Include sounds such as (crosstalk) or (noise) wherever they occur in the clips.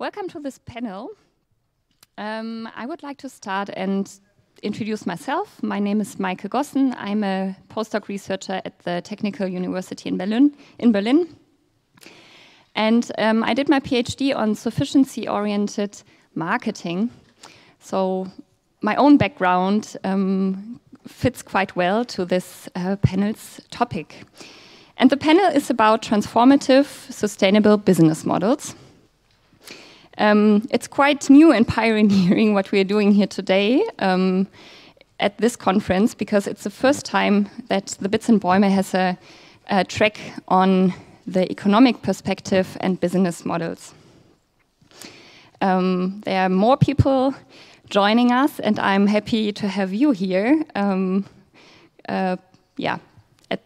Welcome to this panel. Um, I would like to start and introduce myself. My name is Maike Gossen. I'm a postdoc researcher at the Technical University in Berlin. In Berlin. And um, I did my PhD on sufficiency-oriented marketing. So my own background um, fits quite well to this uh, panel's topic. And the panel is about transformative, sustainable business models. Um, it's quite new and (laughs) pioneering what we are doing here today um, at this conference because it's the first time that the Bits and Bäume has a, a track on the economic perspective and business models. Um, there are more people joining us, and I'm happy to have you here. Um, uh, yeah, at,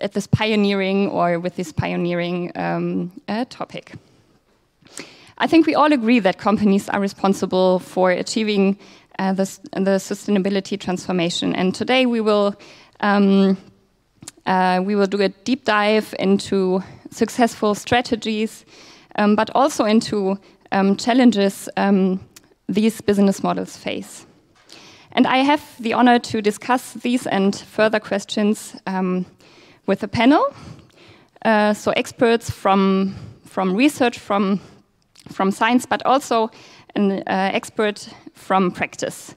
at, this pioneering or with this pioneering um, uh, topic. I think we all agree that companies are responsible for achieving uh, the, the, sustainability transformation. And today we will um, uh, we will do a deep dive into successful strategies, um, but also into um, challenges um, these business models face. And I have the honor to discuss these and further questions um, with a panel. Uh, so experts from from research, from from science, but also an uh, expert from practice.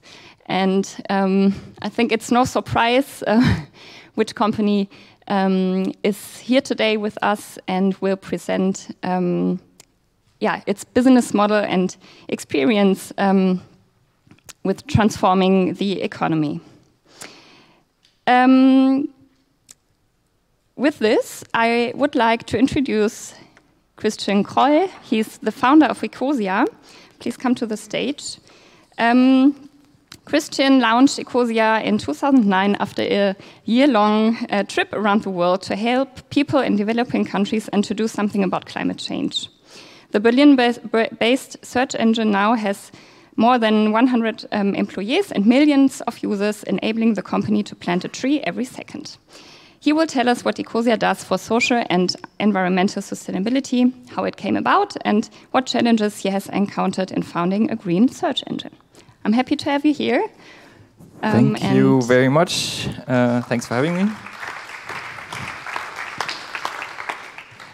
And um, I think it's no surprise uh, (laughs) which company um, is here today with us and will present um, yeah, its business model and experience um, with transforming the economy. Um, with this, I would like to introduce Christian Kroll. He's the founder of Ecosia. Please come to the stage. Um, Christian launched Ecosia in 2009 after a year long uh, trip around the world to help people in developing countries and to do something about climate change. The Berlin based search engine now has more than 100 um, employees and millions of users, enabling the company to plant a tree every second. He will tell us what Ecosia does for social and environmental sustainability, how it came about, and what challenges he has encountered in founding a green search engine. I'm happy to have you here. Um, Thank you very much. Uh, thanks for having me.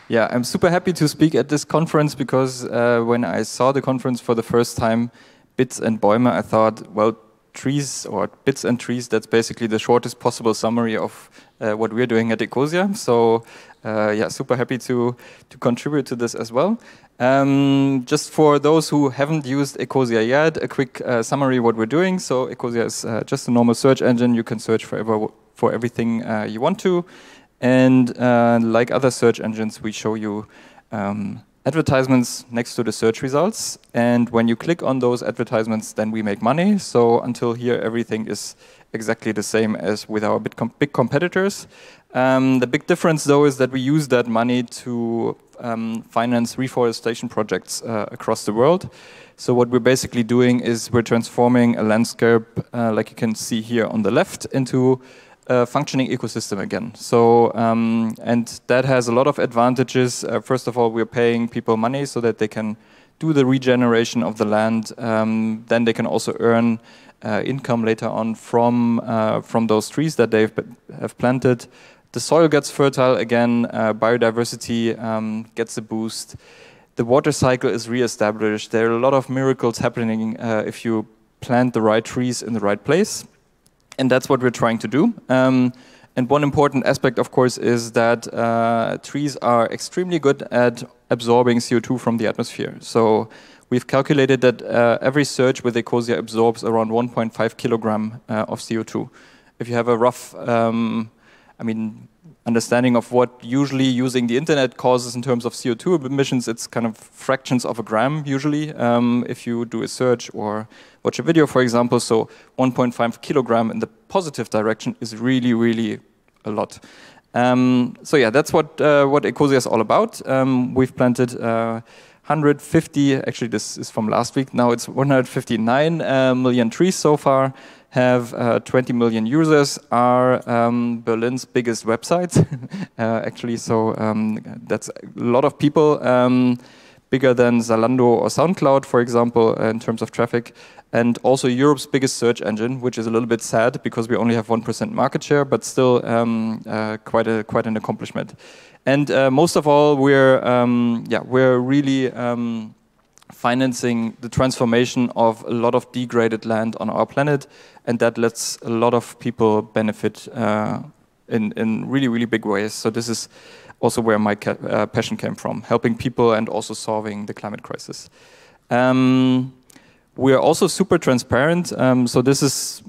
Yeah, I'm super happy to speak at this conference because uh, when I saw the conference for the first time, Bits and Bäume, I thought, well, trees or bits and trees, that's basically the shortest possible summary of uh, what we're doing at Ecosia. So uh, yeah, super happy to, to contribute to this as well. Um, just for those who haven't used Ecosia yet, a quick uh, summary what we're doing. So Ecosia is uh, just a normal search engine. You can search for, ever, for everything uh, you want to. And uh, like other search engines, we show you um, advertisements next to the search results. And when you click on those advertisements, then we make money. So until here, everything is exactly the same as with our big, com big competitors. Um, the big difference, though, is that we use that money to um, finance reforestation projects uh, across the world. So what we're basically doing is we're transforming a landscape, uh, like you can see here on the left, into functioning ecosystem again. So, um, and that has a lot of advantages. Uh, first of all, we're paying people money so that they can do the regeneration of the land. Um, then they can also earn uh, income later on from uh, from those trees that they have planted. The soil gets fertile again. Uh, biodiversity um, gets a boost. The water cycle is reestablished. There are a lot of miracles happening uh, if you plant the right trees in the right place and that's what we're trying to do. Um, and one important aspect, of course, is that uh, trees are extremely good at absorbing CO2 from the atmosphere. So we've calculated that uh, every surge with Ecosia absorbs around 1.5 kilogram uh, of CO2. If you have a rough, um, I mean, understanding of what usually using the internet causes in terms of CO2 emissions, it's kind of fractions of a gram usually um, if you do a search or watch a video, for example. So 1.5 kilogram in the positive direction is really, really a lot. Um, so yeah, that's what uh, what Ecosia is all about. Um, we've planted uh, 150. Actually, this is from last week. Now it's 159 uh, million trees so far have uh, 20 million users, are um, Berlin's biggest website, (laughs) uh, actually. So um, that's a lot of people. Um, bigger than Zalando or SoundCloud, for example, in terms of traffic, and also Europe's biggest search engine, which is a little bit sad because we only have 1% market share, but still um, uh, quite, a, quite an accomplishment. And uh, most of all, we're, um, yeah, we're really financing the transformation of a lot of degraded land on our planet, and that lets a lot of people benefit uh, in, in really, really big ways. So this is also where my uh, passion came from, helping people and also solving the climate crisis. Um, we are also super transparent. Um, so this is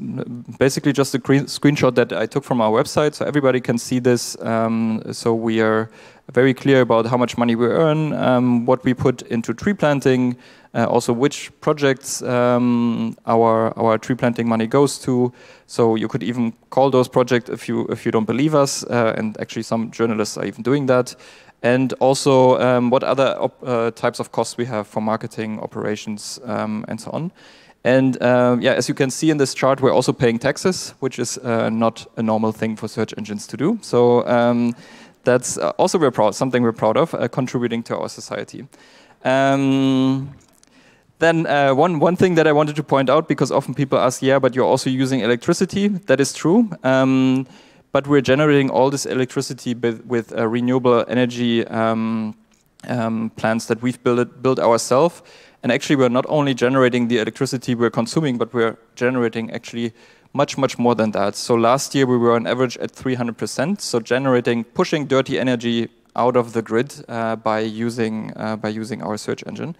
basically just a screenshot that I took from our website, so everybody can see this. Um, so we are very clear about how much money we earn, um, what we put into tree planting, uh, also which projects um, our our tree planting money goes to. So you could even call those projects if you if you don't believe us, uh, and actually some journalists are even doing that and also um, what other uh, types of costs we have for marketing, operations, um, and so on. And uh, yeah, as you can see in this chart, we're also paying taxes, which is uh, not a normal thing for search engines to do. So um, that's uh, also we're proud, something we're proud of, uh, contributing to our society. Um, then uh, one one thing that I wanted to point out, because often people ask, yeah, but you're also using electricity. That is true. Um, but we're generating all this electricity with, with uh, renewable energy um, um, plants that we've built, built ourselves. And actually, we're not only generating the electricity we're consuming, but we're generating actually much, much more than that. So last year, we were on average at 300%. So generating, pushing dirty energy out of the grid uh, by using uh, by using our search engine.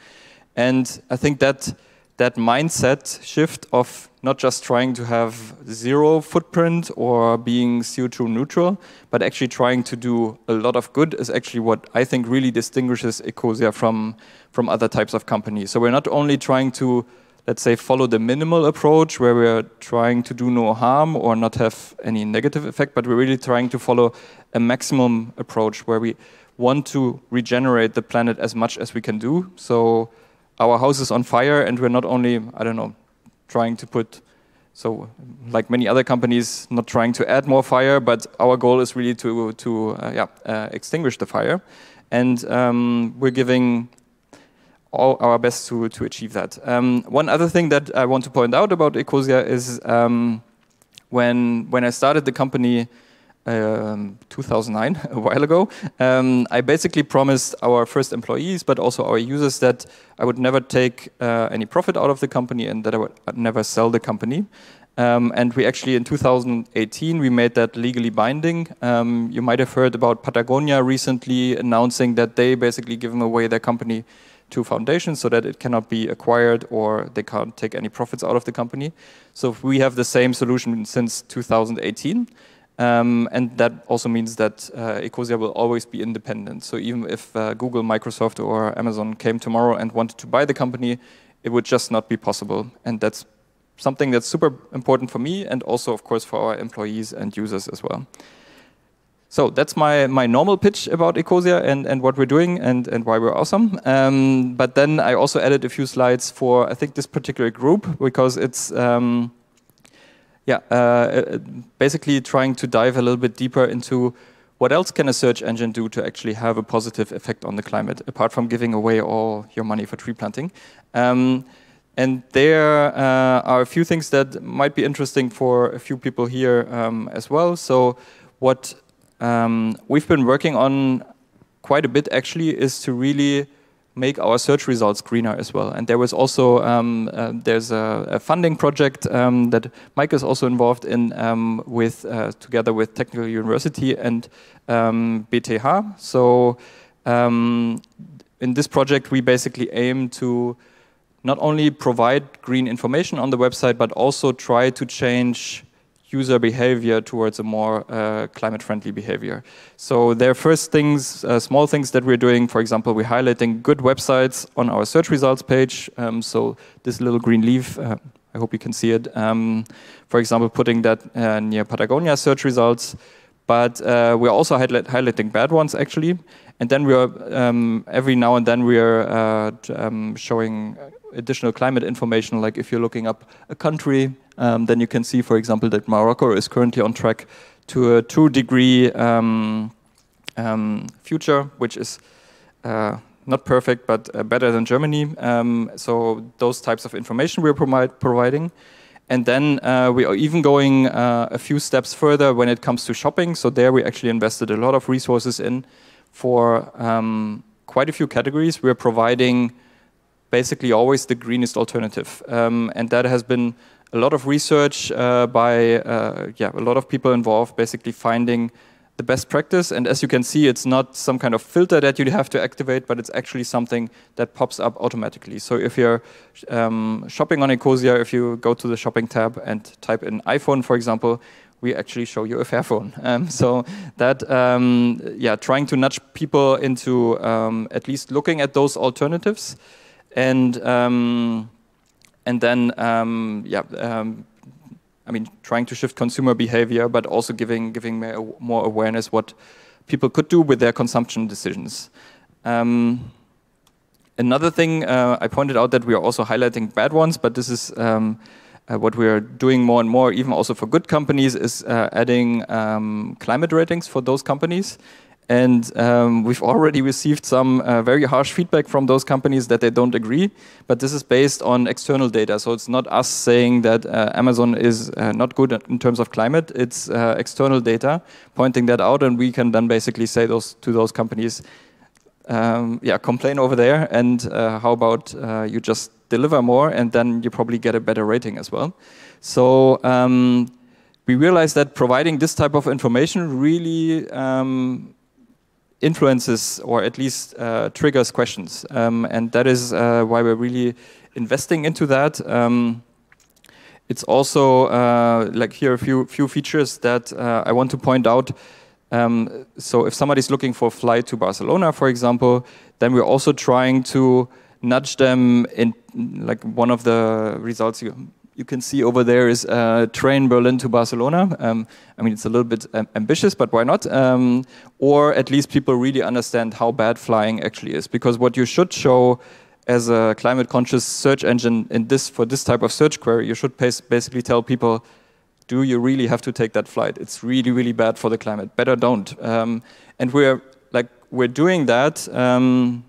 And I think that that mindset shift of not just trying to have zero footprint or being CO2 neutral, but actually trying to do a lot of good is actually what I think really distinguishes Ecosia from, from other types of companies. So we're not only trying to, let's say, follow the minimal approach where we're trying to do no harm or not have any negative effect, but we're really trying to follow a maximum approach where we want to regenerate the planet as much as we can do. So our house is on fire and we're not only, I don't know, trying to put, so like many other companies, not trying to add more fire, but our goal is really to, to uh, yeah, uh, extinguish the fire. And um, we're giving all our best to, to achieve that. Um, one other thing that I want to point out about Ecosia is um, when, when I started the company, um, 2009, (laughs) a while ago, um, I basically promised our first employees, but also our users, that I would never take uh, any profit out of the company and that I would never sell the company. Um, and we actually, in 2018, we made that legally binding. Um, you might have heard about Patagonia recently announcing that they basically give away their company to foundations so that it cannot be acquired or they can't take any profits out of the company. So we have the same solution since 2018. Um, and that also means that uh, Ecosia will always be independent. So even if uh, Google, Microsoft, or Amazon came tomorrow and wanted to buy the company, it would just not be possible. And that's something that's super important for me and also, of course, for our employees and users as well. So that's my, my normal pitch about Ecosia and, and what we're doing and, and why we're awesome. Um, but then I also added a few slides for, I think, this particular group because it's um, yeah, uh, uh, basically trying to dive a little bit deeper into what else can a search engine do to actually have a positive effect on the climate, apart from giving away all your money for tree planting. Um, and there uh, are a few things that might be interesting for a few people here um, as well. So what um, we've been working on quite a bit actually is to really make our search results greener as well. And there was also um, uh, there's a, a, funding project um, that Maike is also involved in um, with uh, together with Technical University and BTH. Um, so um, in this project, we basically aim to not only provide green information on the website, but also try to change user behavior towards a more uh, climate-friendly behavior. So there are first things, uh, small things that we're doing. For example, we're highlighting good websites on our search results page. Um, so this little green leaf, uh, I hope you can see it. Um, for example, putting that uh, near Patagonia search results. But uh, we're also highlight highlighting bad ones, actually. And then we are, um, every now and then we are uh, um, showing additional climate information, like if you're looking up a country, um, then you can see, for example, that Morocco is currently on track to a two degree um, um, future, which is uh, not perfect, but uh, better than Germany. Um, so those types of information we're provide, providing. And then uh, we are even going uh, a few steps further when it comes to shopping. So there we actually invested a lot of resources in for um, quite a few categories. We're providing basically always the greenest alternative. Um, and that has been a lot of research uh, by uh, yeah, a lot of people involved, basically finding the best practice. And as you can see, it's not some kind of filter that you have to activate, but it's actually something that pops up automatically. So if you're um, shopping on Ecosia, if you go to the shopping tab and type in iPhone, for example, we actually show you a Fairphone. (laughs) Um, so that, um, yeah, trying to nudge people into um, at least looking at those alternatives, and um, and then um, yeah um, I mean, trying to shift consumer behavior, but also giving giving more awareness what people could do with their consumption decisions. Um, another thing uh, I pointed out that we are also highlighting bad ones, but this is um, uh, what we are doing more and more, even also for good companies, is uh, adding um, climate ratings for those companies. And um, we've already received some uh, very harsh feedback from those companies that they don't agree. But this is based on external data. So it's not us saying that uh, Amazon is uh, not good in terms of climate. It's uh, external data pointing that out. And we can then basically say those to those companies, um, yeah, complain over there. And uh, how about uh, you just deliver more and then you probably get a better rating as well. So um, we realized that providing this type of information really um, influences or at least uh, triggers questions. Um, and that is uh, why we're really investing into that. Um, it's also uh, like here a few few features that uh, I want to point out. Um, so if somebody's looking for a flight to Barcelona, for example, then we're also trying to nudge them in like one of the results you you can see over there is uh, train Berlin to Barcelona. Um, I mean, it's a little bit um, ambitious, but why not? Um, or at least people really understand how bad flying actually is. Because what you should show as a climate conscious search engine in this for this type of search query, you should basically tell people, do you really have to take that flight? It's really, really bad for the climate. Better don't. Um, and we're like we're doing that. Um,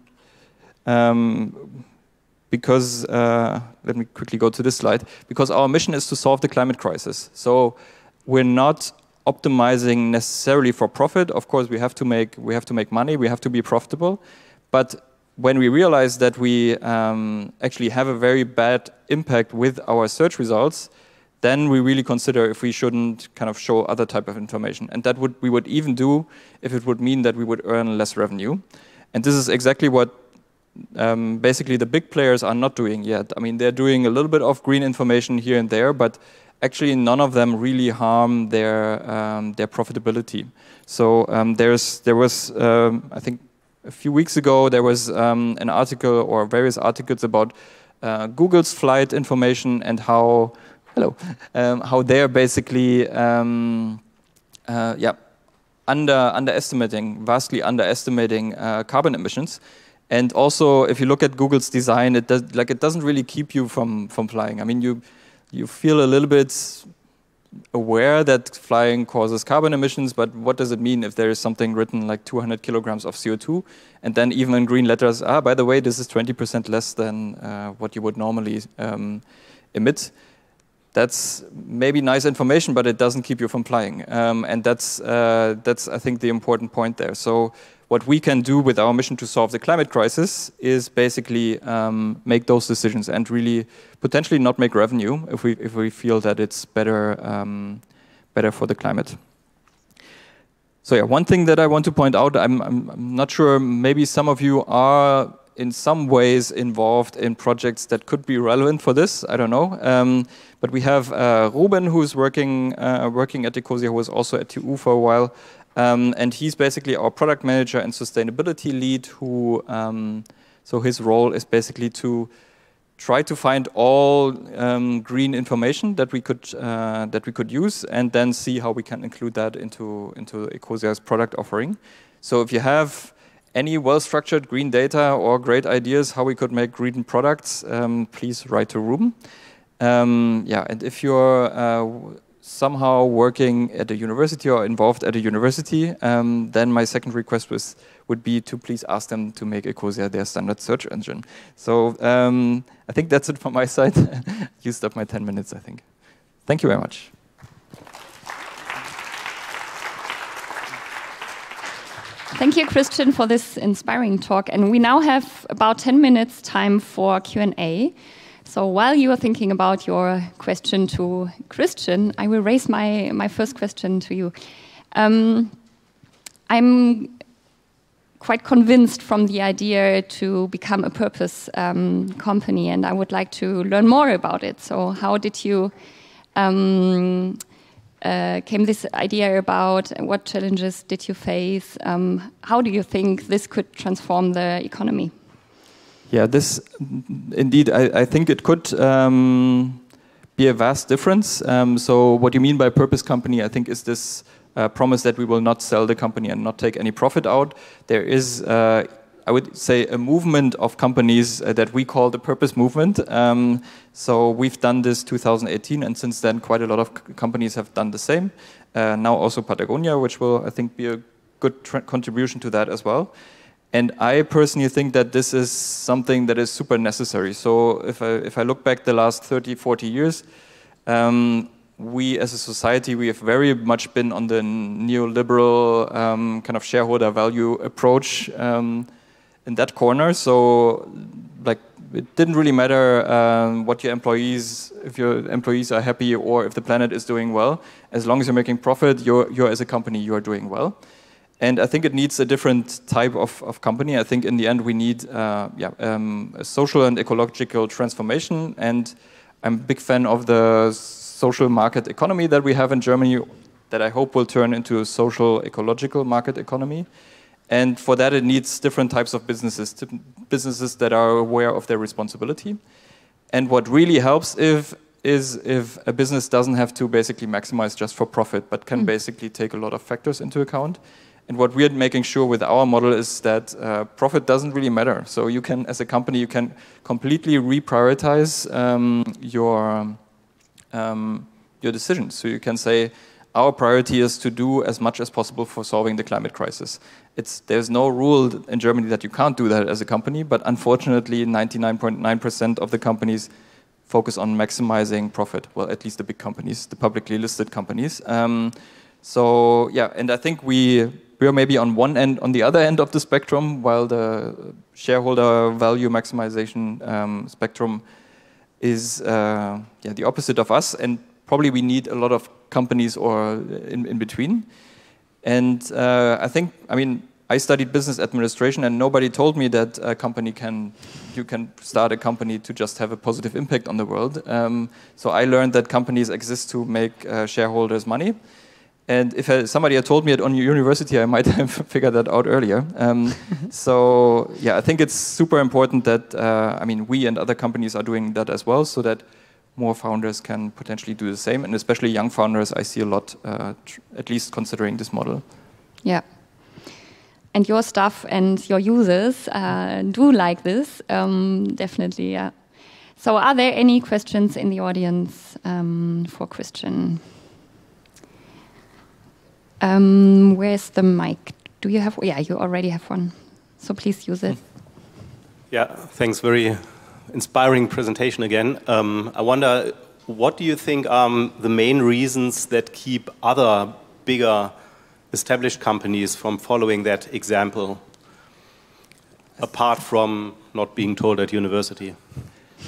um, because, uh, let me quickly go to this slide, because our mission is to solve the climate crisis. So we're not optimizing necessarily for profit. Of course, we have to make, we have to make money, we have to be profitable. But when we realize that we um, actually have a very bad impact with our search results, then we really consider if we shouldn't kind of show other type of information. And that would we would even do if it would mean that we would earn less revenue. And this is exactly what um, basically the big players are not doing yet. I mean, they're doing a little bit of green information here and there, but actually none of them really harm their um, their profitability. So um, there's there was um, I think a few weeks ago there was um, an article or various articles about uh, Google's flight information and how hello (laughs) um, how they're basically uh, yeah under underestimating vastly underestimating uh, carbon emissions and also, if you look at Google's design, it does like it doesn't really keep you from from flying. I mean, you you feel a little bit aware that flying causes carbon emissions, but what does it mean if there is something written like 200 kilograms of CO2, and then even in green letters, ah, by the way, this is 20% less than uh, what you would normally um, emit. That's maybe nice information, but it doesn't keep you from flying, um, and that's uh, that's I think the important point there. So what we can do with our mission to solve the climate crisis is basically um, make those decisions and really potentially not make revenue if we if we feel that it's better um, better for the climate. So yeah, one thing that I want to point out, I'm, I'm, not sure, maybe some of you are in some ways involved in projects that could be relevant for this. I don't know. Um, but we have uh, Ruben, who's working uh, working at Ecosia, who was also at TU for a while, um, and he's basically our product manager and sustainability lead who, um, so his role is basically to try to find all um, green information that we could uh, that we could use and then see how we can include that into into Ecosia's product offering. So if you have any well-structured green data or great ideas how we could make green products, um, please write to Ruben. Um, yeah, and if you're uh, somehow working at a university or involved at a university, um, then my second request was would be to please ask them to make Ecosia their standard search engine. So um, I think that's it from my (laughs) side. Used up my 10 minutes, I think. Thank you very much. Thank you, Christian, for this inspiring talk. And we now have about 10 minutes time for Q&A. So while you are thinking about your question to Christian, I will raise my, my first question to you. Um, I'm quite convinced from the idea to become a purpose um, company, and I would like to learn more about it. So, how did you um, uh, came this idea about? What challenges did you face? Um, how do you think this could transform the economy? Yeah, this indeed, I, I think it could um, be a vast difference. Um, so, what you mean by purpose company, I think, is this uh, promise that we will not sell the company and not take any profit out. There is, uh, I would say, a movement of companies uh, that we call the purpose movement. Um, so, we've done this 2018, and since then, quite a lot of companies have done the same. Uh, now, also Patagonia, which will, I think, be a good contribution to that as well. And I personally think that this is something that is super necessary. So if I, if I look back the last 30, 40 years, um, we as a society, we have very much been on the neoliberal um, kind of shareholder value approach um, in that corner. So like it didn't really matter um, what your employees, if your employees are happy or if the planet is doing well, as long as you're making profit, you're, you're as a company, you are doing well. And I think it needs a different type of, of company. I think in the end we need uh, yeah, um, a social and ecological transformation. And I'm a big fan of the social market economy that we have in Germany that I hope will turn into a social ecological market economy. And for that, it needs different types of businesses, businesses that are aware of their responsibility. And what really helps if, is if a business doesn't have to basically maximize just for profit, but can mm. basically take a lot of factors into account. And what we're making sure with our model is that uh, profit doesn't really matter. So you can, as a company, you can completely reprioritize um, your um, your decisions. So you can say, our priority is to do as much as possible for solving the climate crisis. It's, there's no rule in Germany that you can't do that as a company, but unfortunately, 99.9% of the companies focus on maximizing profit. Well, at least the big companies, the publicly listed companies. Um, so yeah, and I think we we are maybe on one end, on the other end of the spectrum, while the shareholder value maximization um, spectrum is uh, yeah, the opposite of us, and probably we need a lot of companies or in, in between. And uh, I think, I mean, I studied business administration, and nobody told me that a company can, you can start a company to just have a positive impact on the world. Um, so I learned that companies exist to make uh, shareholders money. And if uh, somebody had told me it on university, I might (laughs) have figured that out earlier. Um, (laughs) so yeah, I think it's super important that uh, I mean we and other companies are doing that as well, so that more founders can potentially do the same, and especially young founders. I see a lot, uh, at least considering this model. Yeah. And your staff and your users uh, do like this, um, definitely. Yeah. So, are there any questions in the audience um, for Christian? Um, where's the mic? Do you have? Yeah, you already have one. So please use it. Yeah, thanks. Very inspiring presentation again. Um, I wonder, what do you think are the main reasons that keep other bigger established companies from following that example, apart from not being told at university?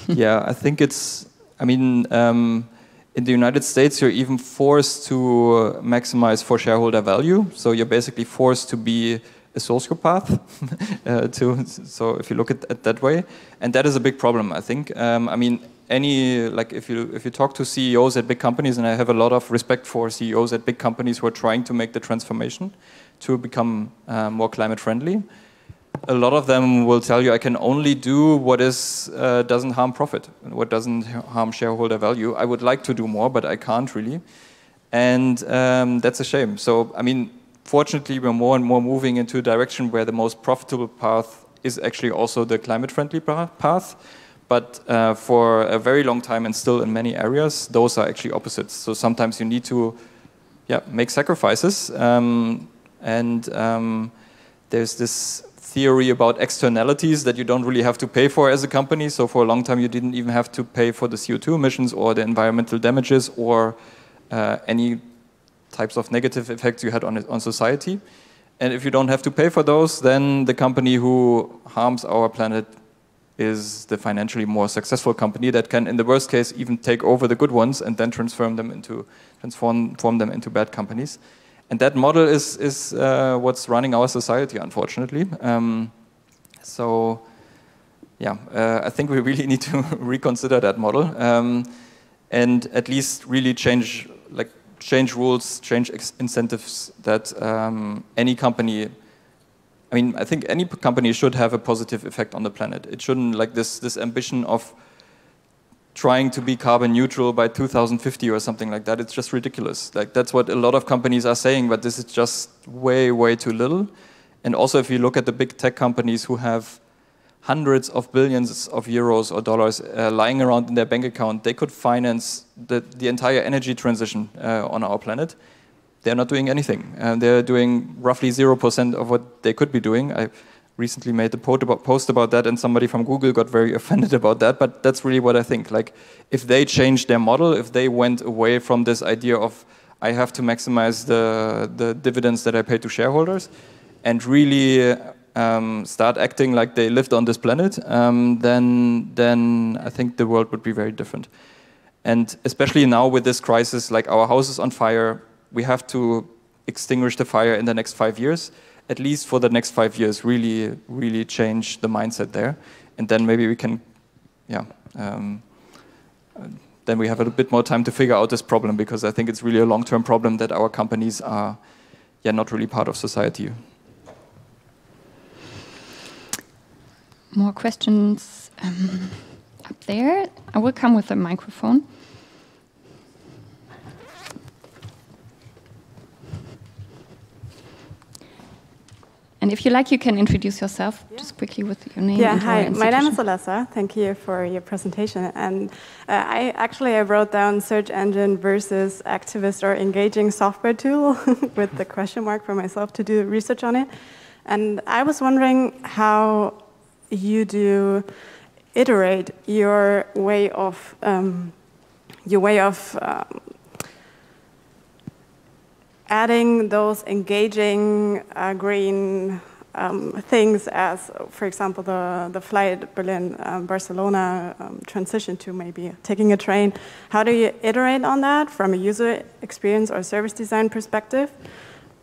yeah, I think it's. I mean. Um, in the United States, you're even forced to maximize for shareholder value. So you're basically forced to be a sociopath. (laughs) uh, to, so if you look at it that way, and that is a big problem, I think. Um, I mean, any like if you if you talk to CEOs at big companies, and I have a lot of respect for CEOs at big companies who are trying to make the transformation to become uh, more climate friendly a lot of them will tell you I can only do what is uh, doesn't harm profit, what doesn't harm shareholder value. I would like to do more, but I can't really, and um, that's a shame. So I mean, fortunately, we're more and more moving into a direction where the most profitable path is actually also the climate-friendly path. But uh, for a very long time and still in many areas, those are actually opposites. So sometimes you need to yeah, make sacrifices. Um, and um, there's this theory about externalities that you don't really have to pay for as a company. So for a long time, you didn't even have to pay for the CO2 emissions or the environmental damages or uh, any types of negative effects you had on, on society. And if you don't have to pay for those, then the company who harms our planet is the financially more successful company that can, in the worst case, even take over the good ones and then transform them into transform form them into bad companies. And that model is is uh, what's running our society, unfortunately. Um, so, yeah, uh, I think we really (laughs) need to reconsider that model um, and at least really change like change rules, change incentives that um, any company I mean, I think any company should have a positive effect on the planet. It shouldn't like this this ambition of trying to be carbon neutral by 2050 or something like that. It's just ridiculous. Like that's what a lot of companies are saying, but this is just way way too little. And also, if you look at the big tech companies who have hundreds of billions of euros or dollars uh, lying around in their bank account, they could finance the, the entire energy transition uh, on our planet they're not doing anything. And they're doing roughly 0% of what they could be doing. I recently made a post about that, and somebody from Google got very (laughs) offended about that. But that's really what I think. Like, if they changed their model, if they went away from this idea of I have to maximize the, the dividends that I pay to shareholders, and really um, start acting like they lived on this planet, um, then then I think the world would be very different. And especially now with this crisis, like our house is on fire, we have to extinguish the fire in the next five years, at least for the next five years, really, really change the mindset there. And then maybe we can, yeah, um, then we have a bit more time to figure out this problem because I think it's really a long-term problem that our companies are, yeah, not really part of society. More questions um, up there. I will come with a microphone. And if you like, you can introduce yourself yeah. just quickly with your name. Yeah, hi. My name is Alessa. Thank you for your presentation. And uh, I actually I wrote down search engine versus activist or engaging software tool (laughs) with the question mark for myself to do research on it. And I was wondering how you do iterate your way of um, your way of um, adding those engaging uh, green um, things as, for example, the, the flight Berlin-Barcelona um, um, transition to maybe taking a train. How do you iterate on that from a user experience or service design perspective?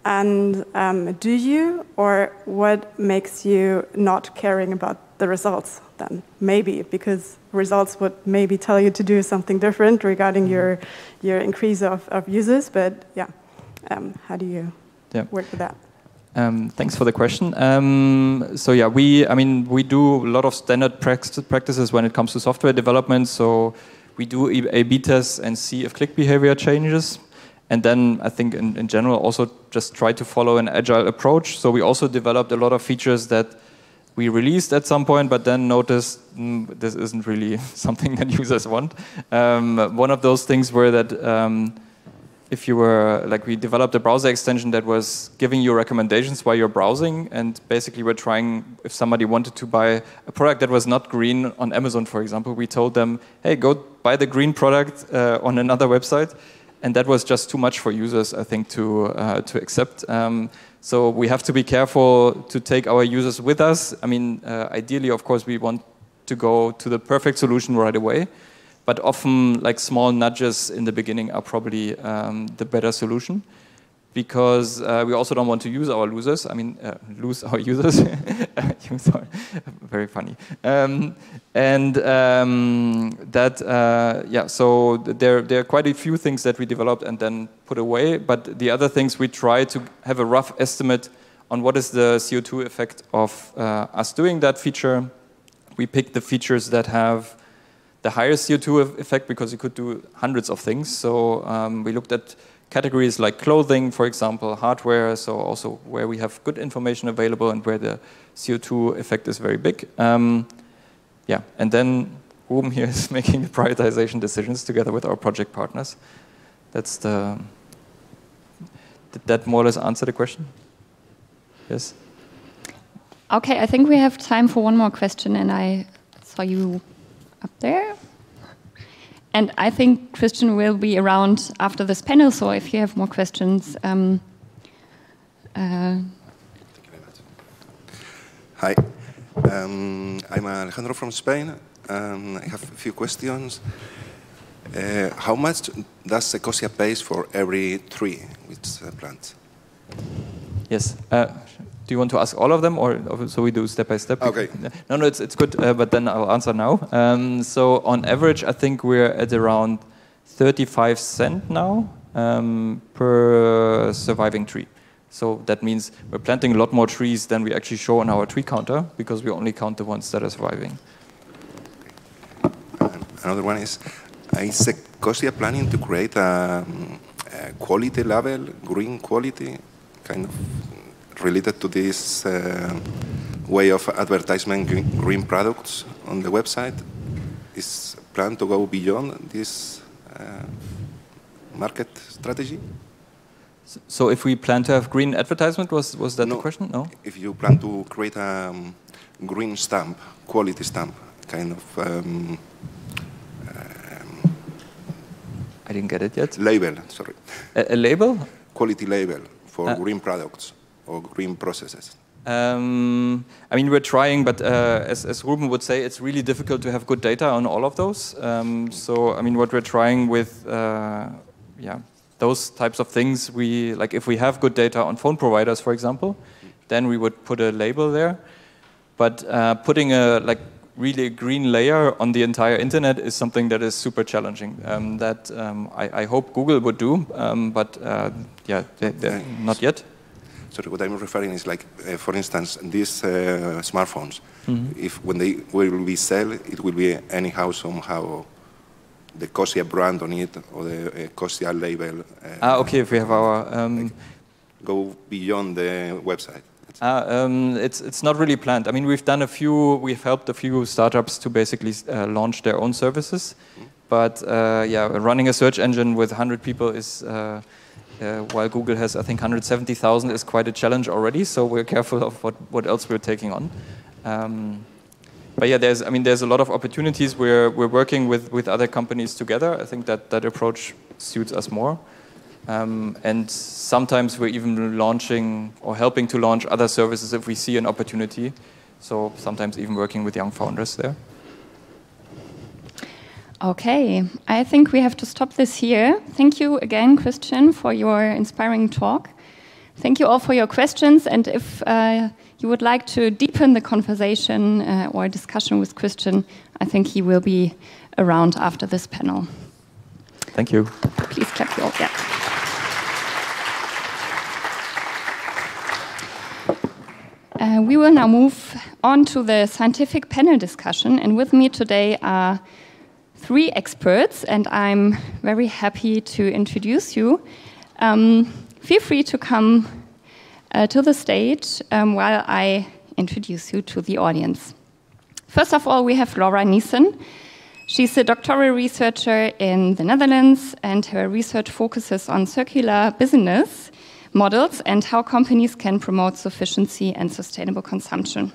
And um, do you, or what makes you not caring about the results then? Maybe, because results would maybe tell you to do something different regarding your, your increase of, of users, but yeah. Um, how do you yeah. work with that? Um, thanks for the question. Um, so yeah, we I mean we do a lot of standard practices when it comes to software development. So we do A/B tests and see if click behavior changes, and then I think in, in general also just try to follow an agile approach. So we also developed a lot of features that we released at some point, but then noticed mm, this isn't really (laughs) something that (laughs) users want. Um, one of those things were that um, if you were like we developed a browser extension that was giving you recommendations while you're browsing and basically we're trying if somebody wanted to buy a product that was not green on amazon for example we told them hey go buy the green product uh, on another website and that was just too much for users i think to uh, to accept. Um, so we have to be careful to take our users with us. I mean uh, ideally of course we want to go to the perfect solution right away but often like small nudges in the beginning are probably um, the better solution because uh, we also don't want to use our losers. I mean, uh, lose our users. (laughs) Sorry, very funny. Um, and um, that, uh, yeah. So there, there are quite a few things that we developed and then put away. But the other things we try to have a rough estimate on what is the CO2 effect of uh, us doing that feature. We pick the features that have the higher CO2 effect because you could do hundreds of things. So um, we looked at categories like clothing, for example, hardware, so also where we have good information available and where the CO2 effect is very big. Um, yeah, and then Ruben here (laughs) is making the prioritization decisions together with our project partners. That's the. Did that more or less answer the question? Yes. Okay, I think we have time for one more question, and I saw you up there. And I think Christian will be around after this panel, so if you have more questions. Um, uh, Hi, um, I'm Alejandro from Spain. Um, I have a few questions. Uh, how much does Ecosia pay for every tree which uh, plants? Yes. Uh, do you want to ask all of them, or so we do step by step? Okay. No, no, it's it's good, uh, but then I'll answer now. Um, so on average, I think we're at around 35 cent now um, per surviving tree. So that means we're planting a lot more trees than we actually show on our tree counter because we only count the ones that are surviving. another one is, is Ecosia planning to create a, a quality level, green quality, kind of related to this uh, way of advertisement green products on the website? Is plan to go beyond this uh, market strategy? So if we plan to have green advertisement, was, was that no, the question? No? If you plan to create a um, green stamp, quality stamp, kind of... Um, um, I didn't get it yet. Label, sorry. A, a label? Quality label for uh, green products or green processes. Um, I mean, we're trying, but uh, as, as Ruben would say, it's really difficult to have good data on all of those. Um, so, I mean, what we're trying with, uh, yeah, those types of things, we like if we have good data on phone providers, for example, then we would put a label there. But uh, putting a like really a green layer on the entire internet is something that is super challenging. Um, that um, I, I, hope Google would do, um, but uh, yeah, they, they, not yet. So what I'm referring is like, uh, for instance, these uh, smartphones. Mm -hmm. If when they will be sell, it will be anyhow somehow the Cosia brand on it or the uh, Cosia label. Uh, ah, okay. If we have our um, like go beyond the website. Uh, um, it's it's not really planned. I mean, we've done a few. We've helped a few startups to basically uh, launch their own services, mm. but uh, yeah, running a search engine with 100 people is. Uh, while Google has, I think, 170,000 is quite a challenge already. So we're careful of what, what else we're taking on. Um, but yeah, there's I mean there's a lot of opportunities. We're we're working with with other companies together. I think that that approach suits us more. Um, and sometimes we're even launching or helping to launch other services if we see an opportunity. So sometimes even working with young founders there. Okay, I think we have to stop this here. Thank you again, Christian, for your inspiring talk. Thank you all for your questions. And if uh, you would like to deepen the conversation uh, or discussion with Christian, I think he will be around after this panel. Thank you. Please clap your yeah. Uh, we will now move on to the scientific panel discussion, and with me today are three experts, and I'm very happy to introduce you. Um, feel free to come uh, to the stage um, while I introduce you to the audience. First of all, we have Laura Niessen. She's a doctoral researcher in the Netherlands, and her research focuses on circular business models and how companies can promote sufficiency and sustainable consumption.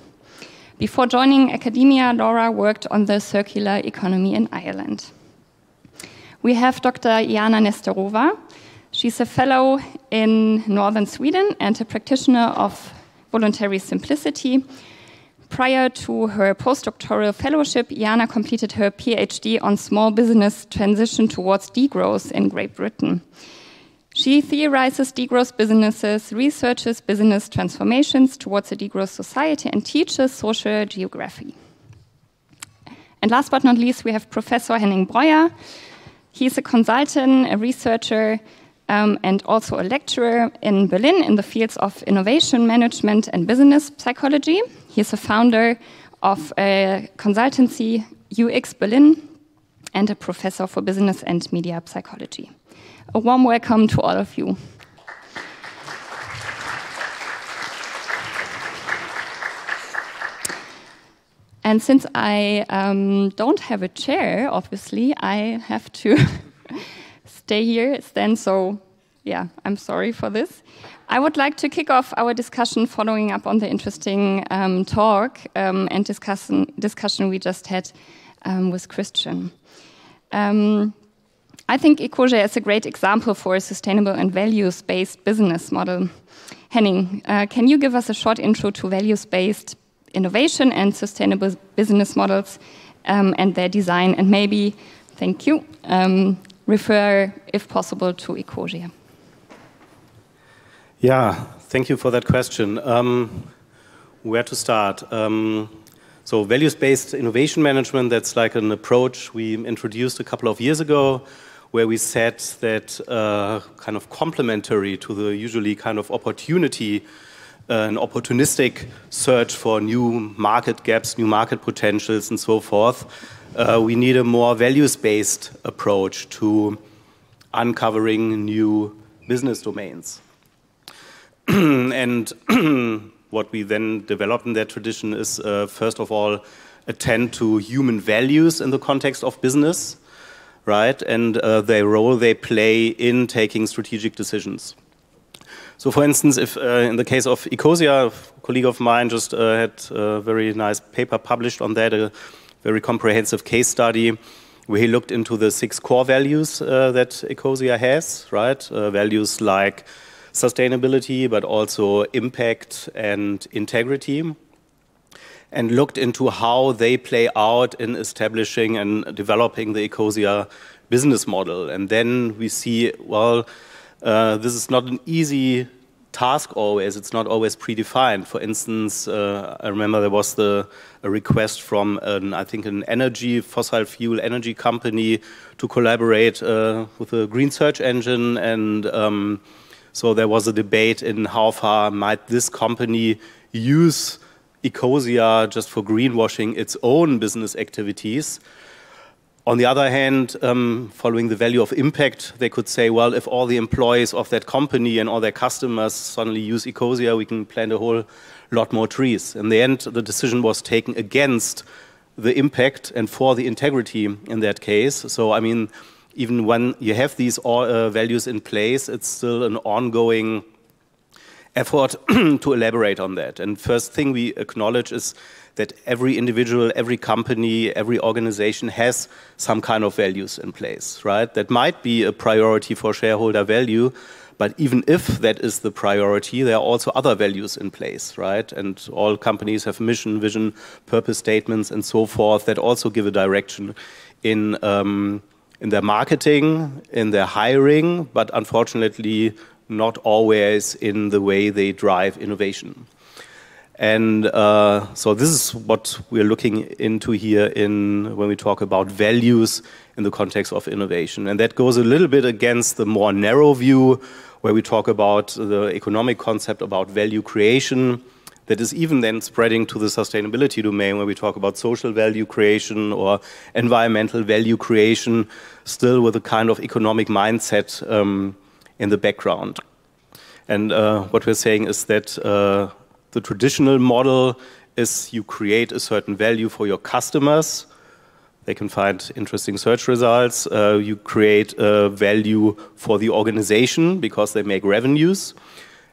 Before joining academia, Laura worked on the circular economy in Ireland. We have Dr. Iana Nesterova. She's a fellow in northern Sweden and a practitioner of voluntary simplicity. Prior to her postdoctoral fellowship, Iana completed her PhD on small business transition towards degrowth in Great Britain. She theorizes degrowth businesses, researches business transformations towards a degrowth society, and teaches social geography. And last but not least, we have Professor Henning Breuer. He's a consultant, a researcher, um, and also a lecturer in Berlin in the fields of innovation management and business psychology. He's a founder of a consultancy, UX Berlin, and a professor for business and media psychology. A warm welcome to all of you. And since I um, don't have a chair, obviously, I have to (laughs) stay here, stand. So, yeah, I'm sorry for this. I would like to kick off our discussion following up on the interesting um, talk um, and discussion, discussion we just had um, with Christian. I think Ecosia is a great example for a sustainable and values based business model. Henning, uh, can you give us a short intro to values based innovation and sustainable business models um, and their design? And maybe, thank you, um, refer, if possible, to Ecosia. Yeah, thank you for that question. Um, where to start? Um, so, values based innovation management, that's like an approach we introduced a couple of years ago where we said that uh, kind of complementary to the usually kind of opportunity, uh, an opportunistic search for new market gaps, new market potentials, and so forth, uh, we need a more values based approach to uncovering new business domains. (clears throat) and (clears throat) what we then developed in that tradition is, uh, first of all, attend to human values in the context of business right? And uh, role they play in taking strategic decisions. So, for instance, if uh, in the case of Ecosia, a colleague of mine just uh, had a very nice paper published on that, a very comprehensive case study where he looked into the six core values uh, that Ecosia has, right? Uh, values like sustainability, but also impact and integrity and looked into how they play out in establishing and developing the Ecosia business model. And then we see, well, uh, this is not an easy task always. It's not always predefined. For instance, uh, I remember there was the a request from an, I think an energy fossil fuel energy company to collaborate uh, with a green search engine, and um, so there was a debate in how far might this company use Ecosia just for greenwashing its own business activities. On the other hand, um, following the value of impact, they could say, well, if all the employees of that company and all their customers suddenly use Ecosia, we can plant a whole lot more trees. In the end, the decision was taken against the impact and for the integrity in that case. So, I mean, even when you have these uh, values in place, it's still an ongoing effort (clears throat) to elaborate on that. And first thing we acknowledge is that every individual, every company, every organization has some kind of values in place, right? That might be a priority for shareholder value, but even if that is the priority, there are also other values in place, right? And all companies have mission, vision, purpose statements, and so forth that also give a direction in um, in their marketing, in their hiring, but unfortunately not always in the way they drive innovation. And uh, so this is what we're looking into here in when we talk about values in the context of innovation. And that goes a little bit against the more narrow view where we talk about the economic concept about value creation that is even then spreading to the sustainability domain where we talk about social value creation or environmental value creation, still with a kind of economic mindset um, in the background. And uh, what we're saying is that uh, the traditional model is you create a certain value for your customers. They can find interesting search results. Uh, you create a value for the organization because they make revenues.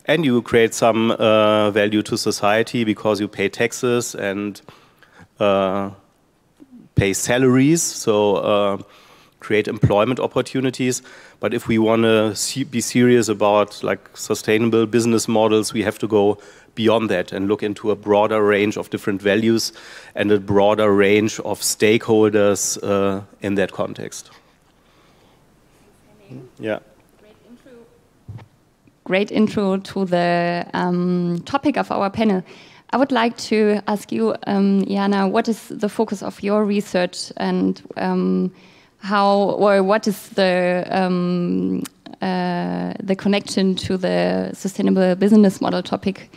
And you create some uh, value to society because you pay taxes and uh, pay salaries. So uh, create employment opportunities. But if we want to be serious about like sustainable business models, we have to go beyond that and look into a broader range of different values and a broader range of stakeholders uh, in that context. Yeah. Great intro to the um, topic of our panel. I would like to ask you, um, Iana, what is the focus of your research and um, how or what is the um, uh, the connection to the sustainable business model topic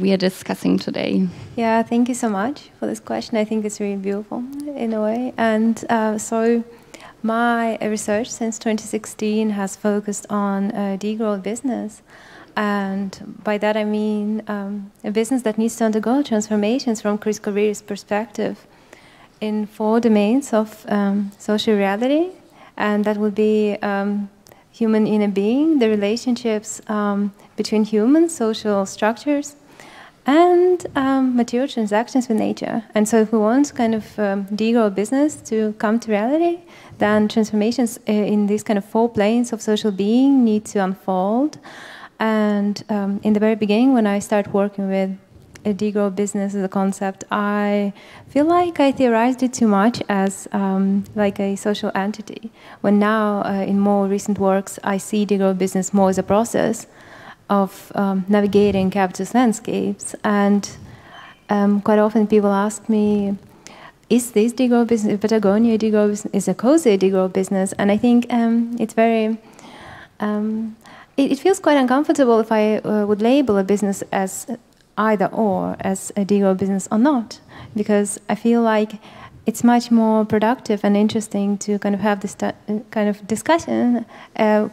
we are discussing today? Yeah, thank you so much for this question. I think it's really beautiful in a way. And uh, so, my research since 2016 has focused on uh, degrowth business. And by that I mean um, a business that needs to undergo transformations from Chris Carreras' perspective in four domains of um, social reality, and that would be um, human inner being, the relationships um, between humans, social structures, and um, material transactions with nature. And so, if we want kind of um, degrowth business to come to reality, then transformations uh, in these kind of four planes of social being need to unfold. And um, in the very beginning, when I started working with a degrowth business as a concept, I feel like I theorized it too much as um, like a social entity. When now, uh, in more recent works, I see degrowth business more as a process of um, navigating capitalist landscapes. And um, quite often people ask me, is this degrowth business, Patagonia degrowth business, is Ecosia degrowth business? And I think um, it's very, um, it, it, feels quite uncomfortable if I uh, would label a business as either or, as a degrowth business or not, because I feel like it's much more productive and interesting to kind of have this kind of discussion uh,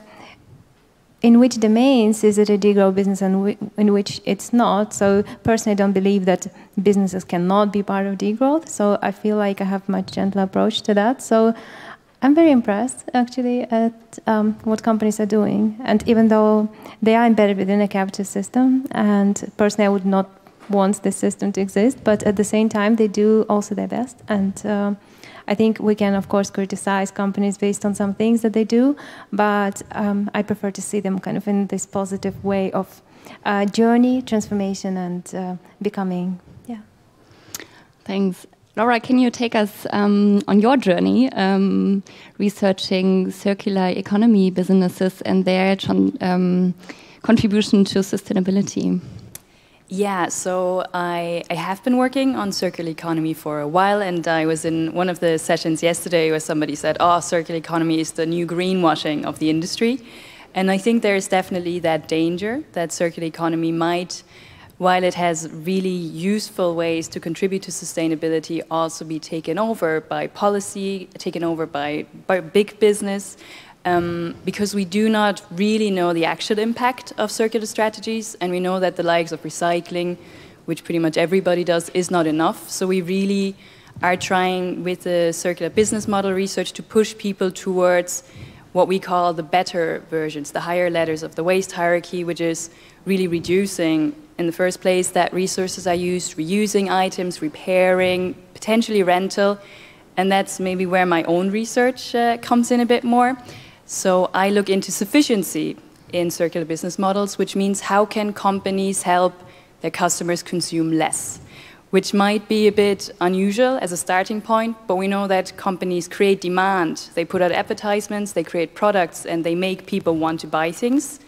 in which domains is it a degrowth business and in which it's not. So personally, I don't believe that businesses cannot be part of degrowth. So I feel like I have a much gentler approach to that. So I'm very impressed actually at um, what companies are doing. And even though they are embedded within a capitalist system, and personally, I would not want this system to exist, but at the same time, they do also their best. And uh, I think we can, of course, criticize companies based on some things that they do, but um, I prefer to see them kind of in this positive way of uh, journey, transformation, and uh, becoming. Yeah. Thanks. Laura, can you take us um, on your journey um, researching circular economy businesses and their um, contribution to sustainability? Yeah, so I, I have been working on circular economy for a while, and I was in one of the sessions yesterday where somebody said, oh, circular economy is the new greenwashing of the industry. And I think there's definitely that danger that circular economy might, while it has really useful ways to contribute to sustainability, also be taken over by policy, taken over by, by big business, um, because we do not really know the actual impact of circular strategies, and we know that the likes of recycling, which pretty much everybody does, is not enough. So we really are trying with the circular business model research to push people towards what we call the better versions, the higher ladders of the waste hierarchy, which is really reducing, in the first place, that resources are used, reusing items, repairing, potentially rental, and that's maybe where my own research uh, comes in a bit more. So I look into sufficiency in circular business models, which means how can companies help their customers consume less, which might be a bit unusual as a starting point, but we know that companies create demand. They put out advertisements, they create products, and they make people want to buy things,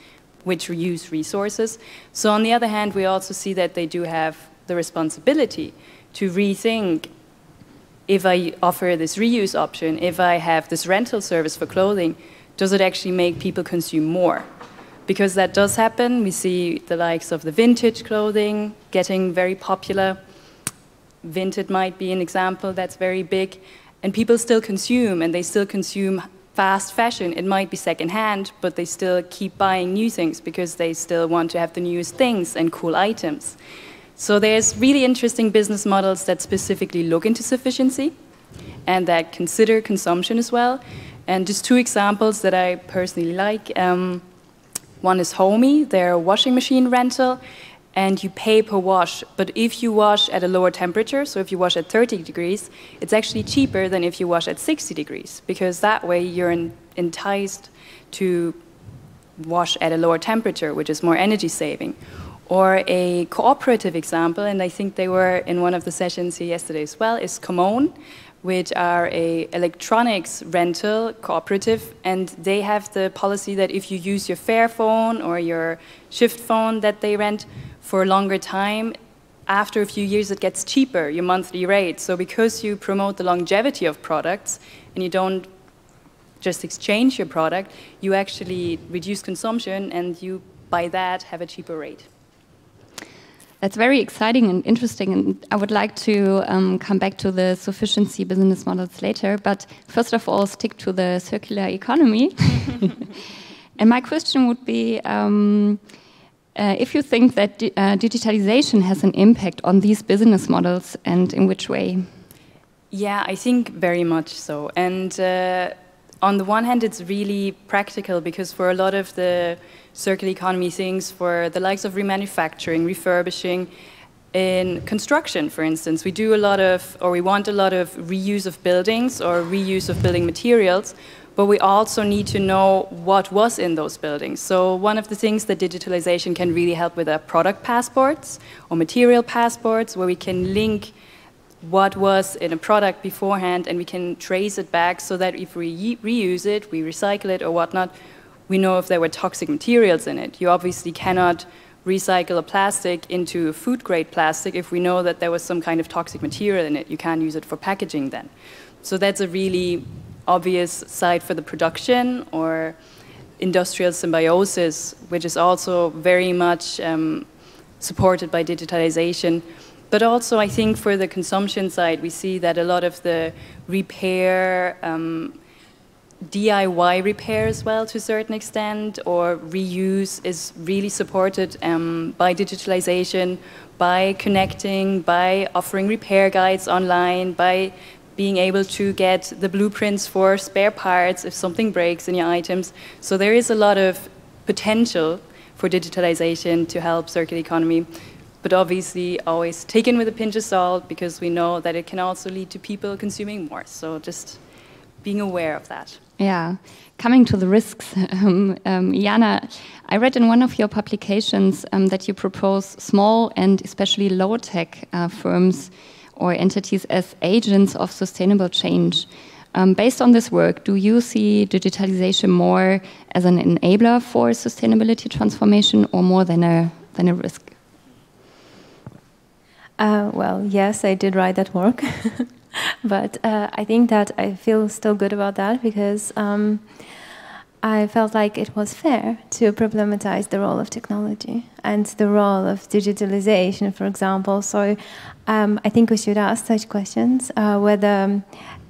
which reuse resources. So on the other hand, we also see that they do have the responsibility to rethink if I offer this reuse option, if I have this rental service for clothing, does it actually make people consume more? Because that does happen. We see the likes of the vintage clothing getting very popular. Vinted might be an example that's very big. And people still consume, and they still consume fast fashion. It might be secondhand, but they still keep buying new things because they still want to have the newest things and cool items. So there's really interesting business models that specifically look into sufficiency and that consider consumption as well. And just two examples that I personally like. Um, one is Homie, their washing machine rental, and you pay per wash. But if you wash at a lower temperature, so if you wash at 30 degrees, it's actually cheaper than if you wash at 60 degrees, because that way you're enticed to wash at a lower temperature, which is more energy saving. Or a cooperative example, and I think they were in one of the sessions here yesterday as well, is Commown, which are a electronics rental cooperative, and they have the policy that if you use your Fairphone or your Shift phone that they rent for a longer time, after a few years it gets cheaper, your monthly rate. So because you promote the longevity of products and you don't just exchange your product, you actually reduce consumption and you, by that, have a cheaper rate. That's very exciting and interesting, and I would like to um, come back to the sufficiency business models later. But first of all, stick to the circular economy. (laughs) and my question would be um, uh, if you think that di uh, digitalization has an impact on these business models, and in which way? Yeah, I think very much so. And uh, on the one hand, it's really practical because for a lot of the circular economy things, for the likes of remanufacturing, refurbishing, in construction, for instance, we do a lot of, or we want a lot of reuse of buildings or reuse of building materials, but we also need to know what was in those buildings. So one of the things that digitalization can really help with are product passports or material passports, where we can link what was in a product beforehand and we can trace it back so that if we reuse it, we recycle it or whatnot, we know if there were toxic materials in it. You obviously cannot recycle a plastic into food grade plastic if we know that there was some kind of toxic material in it. You can't use it for packaging then. So that's a really obvious side for the production or industrial symbiosis, which is also very much um, supported by digitalization. But also, I think for the consumption side, we see that a lot of the repair, um, DIY repair as well to a certain extent, or reuse is really supported um, by digitalization, by connecting, by offering repair guides online, by being able to get the blueprints for spare parts if something breaks in your items. So there is a lot of potential for digitalization to help circular economy but obviously always taken with a pinch of salt because we know that it can also lead to people consuming more. So just being aware of that. Yeah, coming to the risks, (laughs) um, um, Iana, I read in one of your publications um, that you propose small and especially low tech uh, firms or entities as agents of sustainable change. Um, based on this work, do you see digitalization more as an enabler for sustainability transformation or more than a, than a risk? Uh, well, yes, I did write that work, (laughs) but uh, I think that I feel still good about that because um, I felt like it was fair to problematize the role of technology and the role of digitalization, for example. So um, I think we should ask such questions uh, whether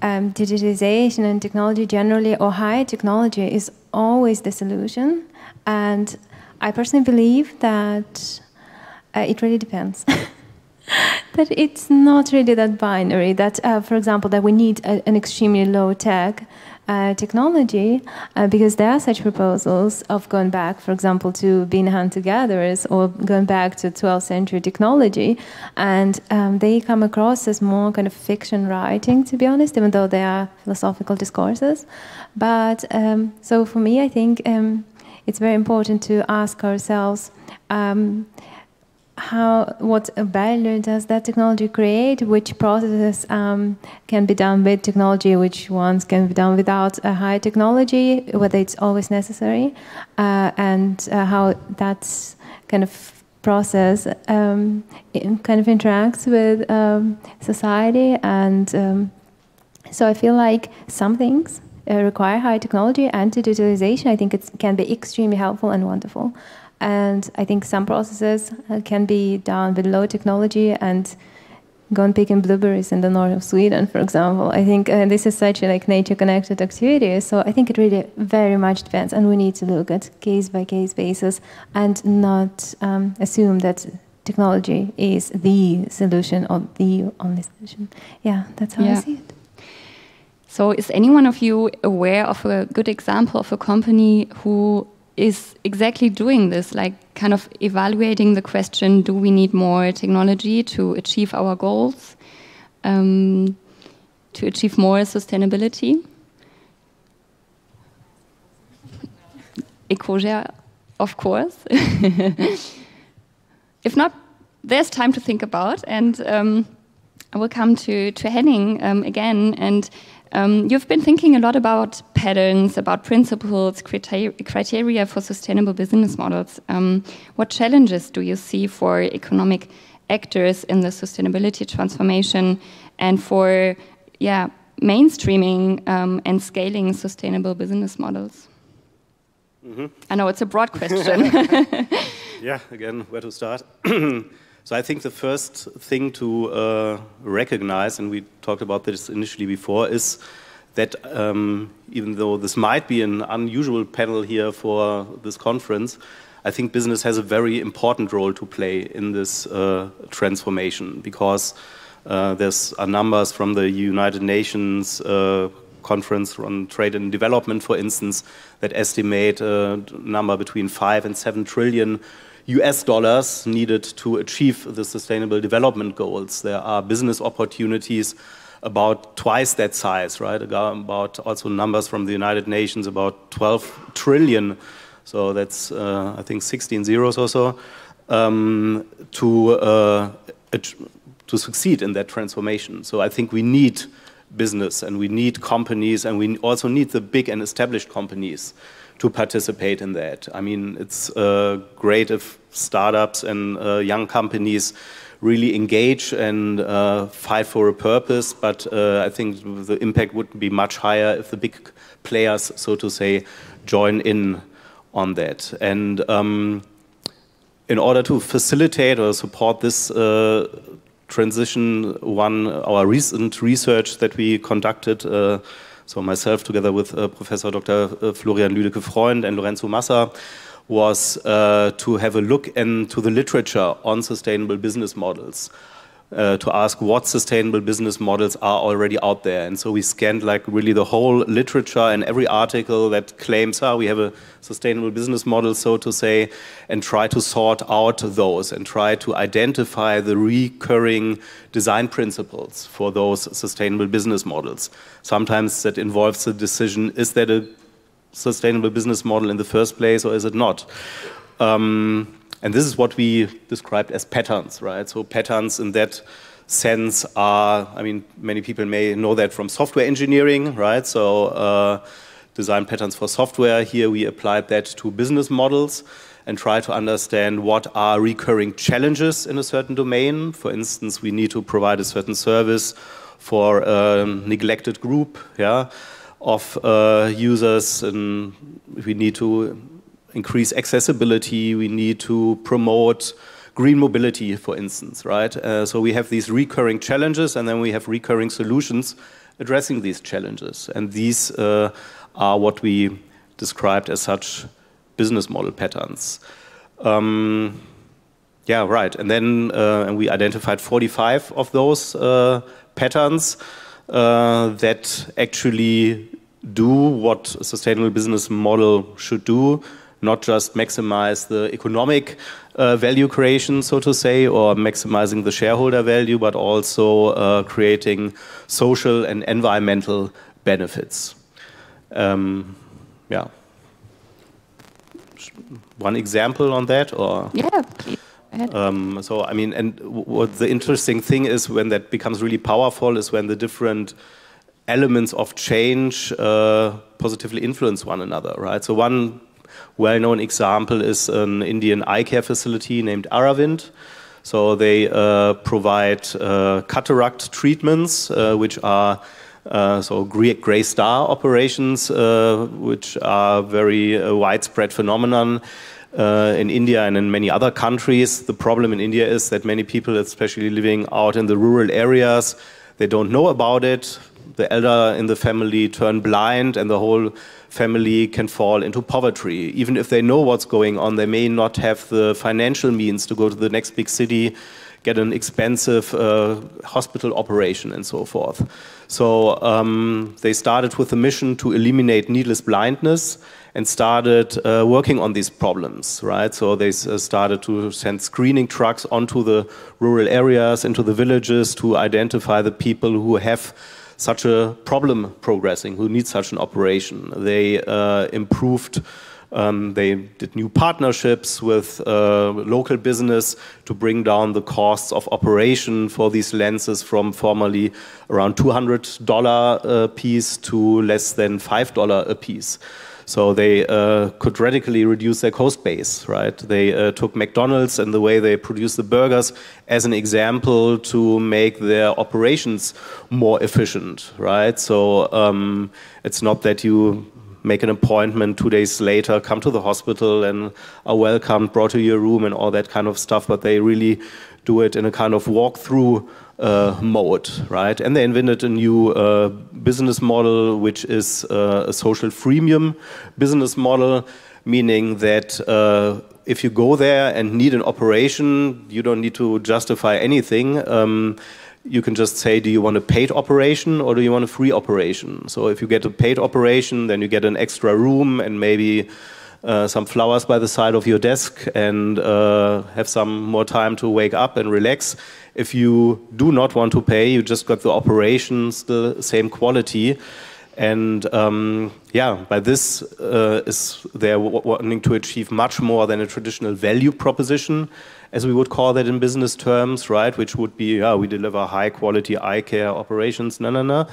um, digitalization and technology generally or high technology is always the solution. And I personally believe that uh, it really depends. (laughs) that it's not really that binary. That, uh, for example, that we need a, an extremely low tech uh, technology uh, because there are such proposals of going back, for example, to being hunter-gatherers or going back to 12th century technology, and um, they come across as more kind of fiction writing, to be honest, even though they are philosophical discourses. But um, so for me, I think um, it's very important to ask ourselves. How what value does that technology create? Which processes um, can be done with technology? Which ones can be done without a high technology? Whether it's always necessary, uh, and uh, how that kind of process um, kind of interacts with um, society. And um, so I feel like some things uh, require high technology and digitalization. I think it can be extremely helpful and wonderful. And I think some processes uh, can be done with low technology and gone picking blueberries in the north of Sweden, for example. I think uh, this is such a like nature-connected activity. So I think it really very much depends, and we need to look at case-by-case basis and not um, assume that technology is the solution or the only solution. Yeah, that's how yeah. I see it. So, is any one of you aware of a good example of a company who is exactly doing this, like kind of evaluating the question do we need more technology to achieve our goals, um, to achieve more sustainability? Ecosia, of course. (laughs) if not, there's time to think about, and um, I will come to, to Henning um, again and um, you've been thinking a lot about patterns, about principles, criteria for sustainable business models. Um, what challenges do you see for economic actors in the sustainability transformation and for, yeah, mainstreaming um, and scaling sustainable business models? Mm -hmm. I know it's a broad (laughs) question. (laughs) yeah, again, where to start? (clears throat) (laughs) So I think the first thing to uh, recognize, and we talked about this initially before, is that um, even though this might be an unusual panel here for this conference, I think business has a very important role to play in this uh, transformation because Uh, there's numbers from the United Nations uh, conference on trade and development, for instance, that estimate a number between five and seven trillion US dollars needed to achieve the sustainable development goals. There are business opportunities about twice that size, right? About also numbers from the United Nations, about 12 trillion. So that's, uh, I think, 16 zeros or so, um, to, uh, to succeed in that transformation. So I think we need business and we need companies and we also need the big and established companies to participate in that. I mean, it's uh, great if startups and uh, young companies really engage and uh, fight for a purpose, but uh, I think the impact would be much higher if the big players, so to say, join in on that. And um, in order to facilitate or support this uh, transition, one our recent research that we conducted uh, so myself, together with uh, Professor Dr. Uh, Florian Lüdecke-Freund and Lorenzo Massa, was uh, to have a look into the literature on sustainable business models. Uh, to ask what sustainable business models are already out there. And so we scanned like really the whole literature and every article that claims, ah, we have a sustainable business model, so to say, and try to sort out those and try to identify the recurring design principles for those sustainable business models. Sometimes that involves the decision, is that a sustainable business model in the first place or is it not? Um, and this is what we described as patterns, right? So patterns in that sense are, I mean, many people may know that from software engineering, right? So uh, design patterns for software. Here we applied that to business models and try to understand what are recurring challenges in a certain domain. For instance, we need to provide a certain service for a neglected group, yeah, of uh, users, and we need to increase accessibility, we need to promote green mobility, for instance, right? Uh, so we have these recurring challenges and then we have recurring solutions addressing these challenges. And these uh, are what we described as such business model patterns. Um, yeah, right. And then uh, and we identified 45 of those uh, patterns uh, that actually do what a sustainable business model should do, not just maximize the economic uh, value creation, so to say, or maximizing the shareholder value, but also uh, creating social and environmental benefits. Um, yeah. One example on that, or yeah, please. Um, so I mean, and what the interesting thing is when that becomes really powerful is when the different elements of change uh, positively influence one another, right? So one well-known example is an Indian eye care facility named Aravind. So they uh, provide uh, cataract treatments, uh, which are uh, so gray, gray, star operations, uh, which are very uh, widespread phenomenon. in India and in many other countries, the problem in India is that many people, especially living out in the rural areas, they don't know about it. The elder in the family turn blind, and the whole family can fall into poverty. Even if they know what's going on, they may not have the financial means to go to the next big city, get an expensive uh, hospital operation, and so forth. So um, they started with a mission to eliminate needless blindness and started uh, working on these problems, right? So they uh, started to send screening trucks onto the rural areas, into the villages to identify the people who have such a problem progressing, who needs such an operation. They uh, improved. Um, they did new partnerships with uh, local business to bring down the costs of operation for these lenses from formerly around $200 a piece to less than $5 a piece. So they uh, could radically reduce their cost base, right? They uh, took McDonald's and the way they produce the burgers as an example to make their operations more efficient, right? So um, it's not that you make an appointment two days later, come to the hospital and are welcomed, brought to your room and all that kind of stuff, but they really do it in a kind of walkthrough uh, mode, right? And they invented a new uh, business model, which is uh, a social freemium business model, meaning that uh, if you go there and need an operation, you don't need to justify anything. Um, you can just say, do you want a paid operation or do you want a free operation? So if you get a paid operation, then you get an extra room and maybe uh, some flowers by the side of your desk and uh, have some more time to wake up and relax. If you do not want to pay, you just got the operations the same quality. And um, yeah, by this uh, is they're wanting to achieve much more than a traditional value proposition, as we would call that in business terms, right? Which would be, yeah, we deliver high quality eye care operations, no, no, no.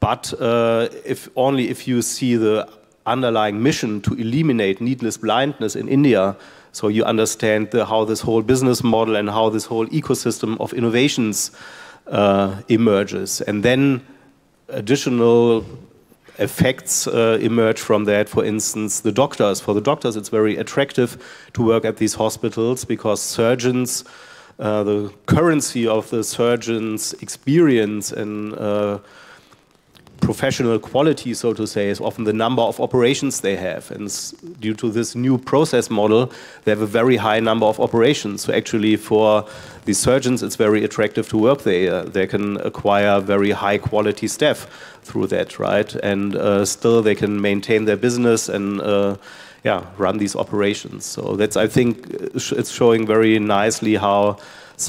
But uh, if only if you see the underlying mission to eliminate needless blindness in India, so you understand the, how this whole business model and how this whole ecosystem of innovations uh, emerges, and then additional effects uh, emerge from that. For instance, the doctors. For the doctors, it's very attractive to work at these hospitals because surgeons, uh, the currency of the surgeon's experience and uh, professional quality, so to say, is often the number of operations they have. And due to this new process model, they have a very high number of operations. So actually, for the surgeons, it's very attractive to work there. They can acquire very high quality staff through that, right? And uh, still, they can maintain their business and uh, yeah, run these operations. So that's, I think, it's showing very nicely how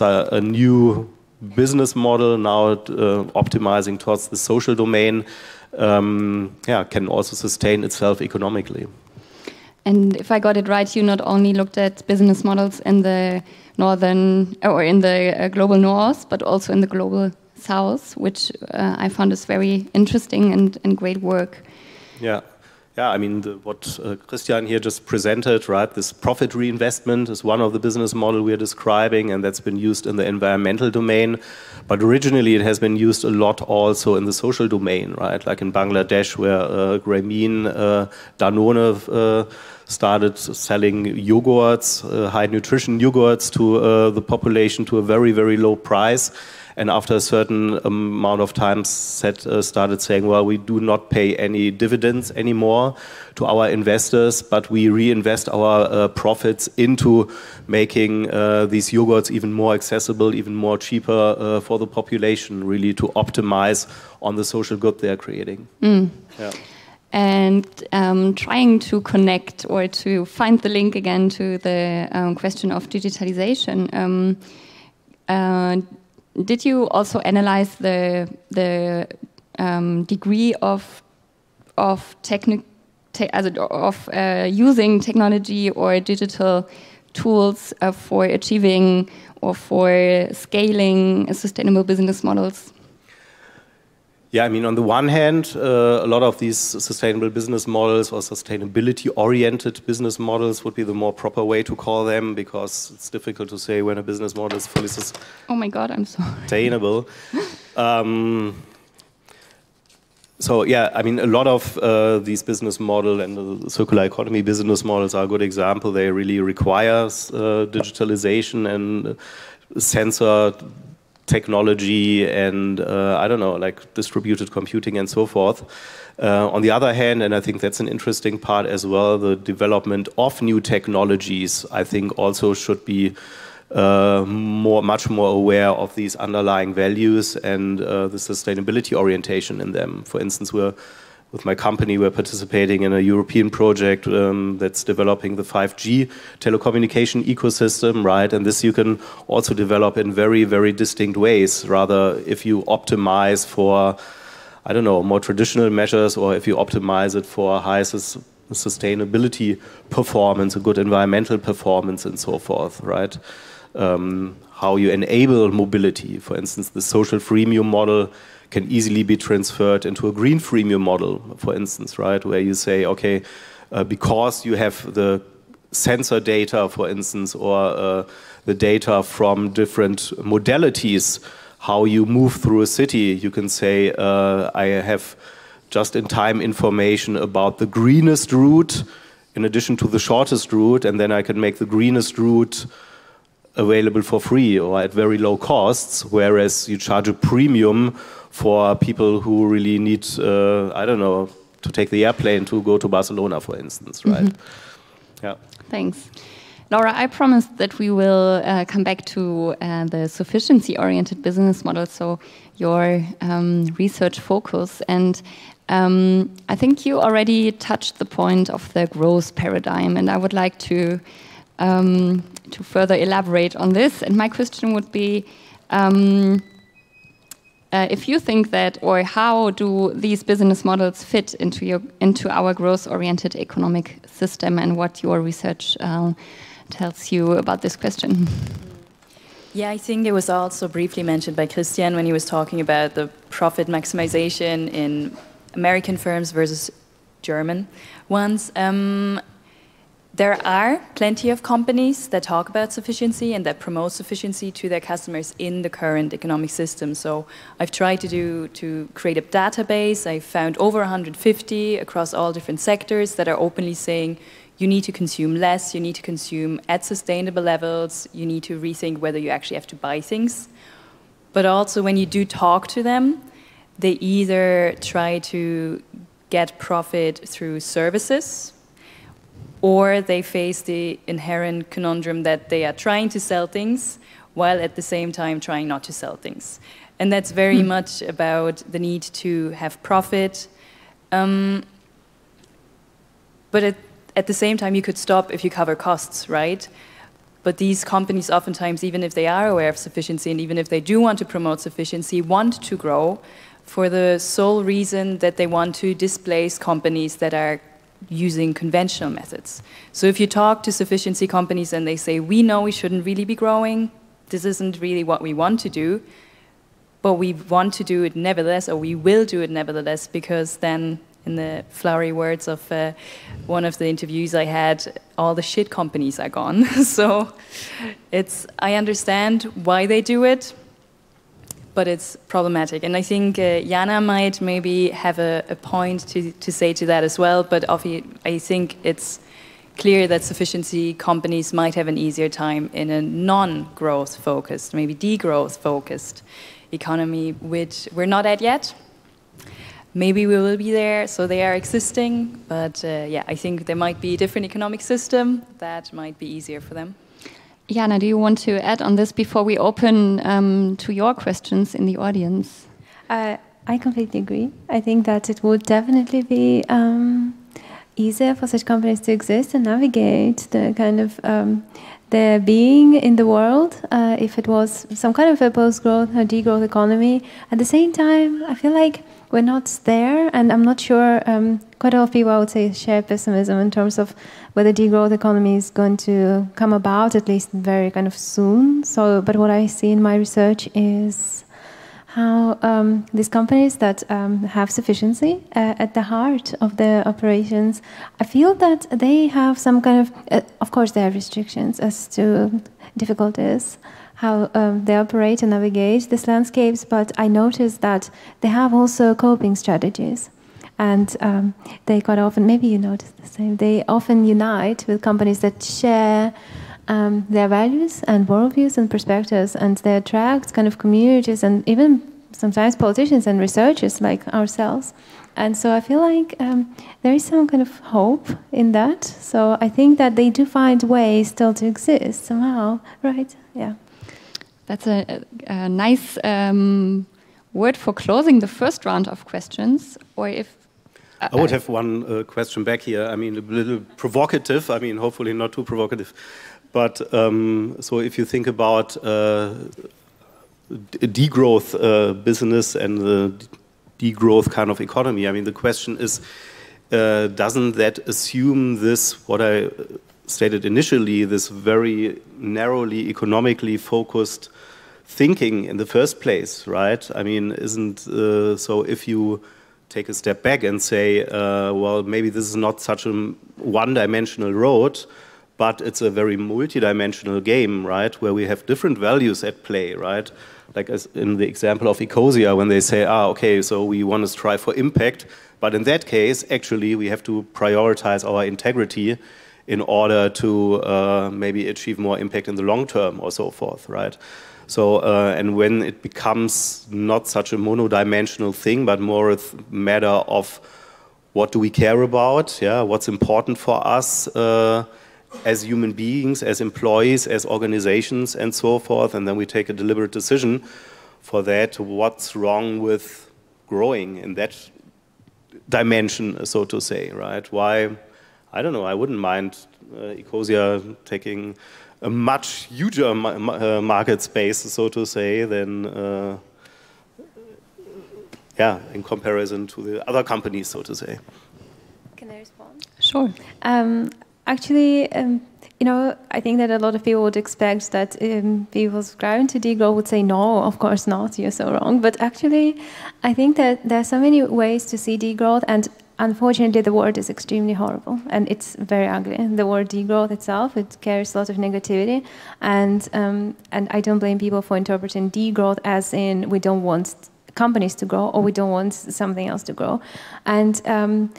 a new business model now uh, optimizing towards the social domain um, yeah, can also sustain itself economically. And if I got it right, you not only looked at business models in the northern or in the uh, global north, but also in the global south, which uh, I found is very interesting and, and great work. Yeah. Yeah, I mean, the, what uh, Christian here just presented, right? This profit reinvestment is one of the business model we're describing, and that's been used in the environmental domain. But originally, it has been used a lot also in the social domain, right? Like in Bangladesh, where uh, Grameen uh, Danone uh, started selling yogurts, uh, high nutrition yogurts to uh, the population to a very, very low price and after a certain amount of time set, uh, started saying, well, we do not pay any dividends anymore to our investors, but we reinvest our uh, profits into making uh, these yogurts even more accessible, even more cheaper uh, for the population, really to optimize on the social good they're creating. Mm. Yeah and um, trying to connect or to find the link again to the um, question of digitalization. Um, uh, did you also analyze the the um, degree of of technic te of uh, using technology or digital tools uh, for achieving or for scaling sustainable business models? Yeah, I mean, on the one hand, uh, a lot of these sustainable business models or sustainability oriented business models would be the more proper way to call them because it's difficult to say when a business model is fully sustainable. Oh my God, I'm sorry. Sustainable. um, so yeah, I mean, a lot of uh, these business model and the circular economy business models are a good example. They really require uh, digitalization and sensor technology and uh, I don't know, like distributed computing and so forth. Uh, on the other hand, and I think that's an interesting part as well, the development of new technologies, I think also should be uh, more, much more aware of these underlying values and uh, the sustainability orientation in them. For instance, we're with my company, we're participating in a European project um, that's developing the 5G telecommunication ecosystem, right? And this you can also develop in very, very distinct ways. Rather, if you optimize for, I don't know, more traditional measures, or if you optimize it for high sus sustainability performance, a good environmental performance, and so forth, right? Um, how you enable mobility, for instance, the social freemium model can easily be transferred into a green freemium model, for instance, right? Where you say, okay, uh, because you have the sensor data, for instance, or uh, the data from different modalities, how you move through a city, you can say, uh, I have just in time information about the greenest route in addition to the shortest route, and then I can make the greenest route available for free or at very low costs, whereas you charge a premium for people who really need, uh, I don't know, to take the airplane to go to Barcelona, for instance, right? Mm -hmm. Yeah. Thanks. Laura, I promised that we will uh, come back to uh, the sufficiency oriented business model, so your um, research focus. And um, I think you already touched the point of the growth paradigm, and I would like to, um, to further elaborate on this. And my question would be um, uh, if you think that, or how do these business models fit into, your, into our growth oriented economic system, and what your research uh, tells you about this question. Yeah, I think it was also briefly mentioned by Christian when he was talking about the profit maximization in American firms versus German ones. Um, there are plenty of companies that talk about sufficiency and that promote sufficiency to their customers in the current economic system. So I've tried to do to create a database. I found over 150 across all different sectors that are openly saying you need to consume less, you need to consume at sustainable levels, you need to rethink whether you actually have to buy things. But also, when you do talk to them, they either try to get profit through services or they face the inherent conundrum that they are trying to sell things while at the same time trying not to sell things. And that's very hmm. much about the need to have profit. Um, but it, at the same time, you could stop if you cover costs, right? But these companies, oftentimes, even if they are aware of sufficiency and even if they do want to promote sufficiency, want to grow for the sole reason that they want to displace companies that are using conventional methods. So if you talk to sufficiency companies and they say, we know we shouldn't really be growing, this isn't really what we want to do, but we want to do it nevertheless, or we will do it nevertheless, because then in the flowery words of uh, one of the interviews I had, all the shit companies are gone. (laughs) so it's I understand why they do it, but it's problematic. And I think uh, Iana might maybe have a, a, point to, to say to that as well. But I think it's clear that sufficiency companies might have an easier time in a non-growth focused, maybe degrowth focused economy, which we're not at yet maybe we will be there, so they are existing. But uh, yeah, I think there might be a different economic system that might be easier for them. Iana, do you want to add on this before we open um, to your questions in the audience? Uh, I completely agree. I think that it would definitely be um, easier for such companies to exist and navigate the kind of um, their being in the world uh, if it was some kind of a post-growth or degrowth economy. At the same time, I feel like we're not there, and I'm not sure. Um, quite a lot of people, I would say, share pessimism in terms of whether degrowth economy is going to come about, at least very kind of soon. So, but what I see in my research is how um, these companies that um, have sufficiency uh, at the heart of their operations, I feel that they have some kind of, uh, of course, they have restrictions as to difficulties how um, they operate and navigate these landscapes, but I noticed that they have also coping strategies. And um, they quite often, maybe you notice the same, they often unite with companies that share um, their values and worldviews and perspectives, and they attract kind of communities and even sometimes politicians and researchers like ourselves. And so I feel like um, there is some kind of hope in that. So I think that they do find ways still to exist somehow, right? Yeah. That's a, a nice um, word for closing the first round of questions. Or if uh, I would have one uh, question back here. I mean, a little provocative. I mean, hopefully not too provocative. But um, so if you think about uh, degrowth uh, business and the degrowth kind of economy, I mean, the question is, uh, doesn't that assume this, what I stated initially, this very narrowly economically focused thinking in the first place, right? I mean, isn't uh, so if you take a step back and say, uh, well, maybe this is not such a one dimensional road, but it's a very multidimensional game, right? Where we have different values at play, right? Like in the example of Ecosia, when they say, ah, okay, so we want to strive for impact, but in that case, actually, we have to prioritize our integrity in order to uh, maybe achieve more impact in the long term or so forth, right? So, uh, and when it becomes not such a monodimensional thing, but more a matter of what do we care about, yeah, what's important for us, uh, as human beings, as employees, as organizations, and so forth, and then we take a deliberate decision for that. What's wrong with growing in that dimension, so to say, right? Why? I don't know. I wouldn't mind uh, Ecosia taking a much huger ma uh, market space, so to say, than uh, yeah, in comparison to the other companies, so to say. Can I respond? Sure. Um, actually, um, you know, I think that a lot of people would expect that um, people subscribing to degrowth would say, no, of course not, you're so wrong. But actually, I think that there are so many ways to see degrowth, and unfortunately, the word is extremely horrible and it's very ugly. The word degrowth itself, it carries a lot of negativity, and um, and I don't blame people for interpreting degrowth as in we don't want companies to grow or we don't want something else to grow, and. Um,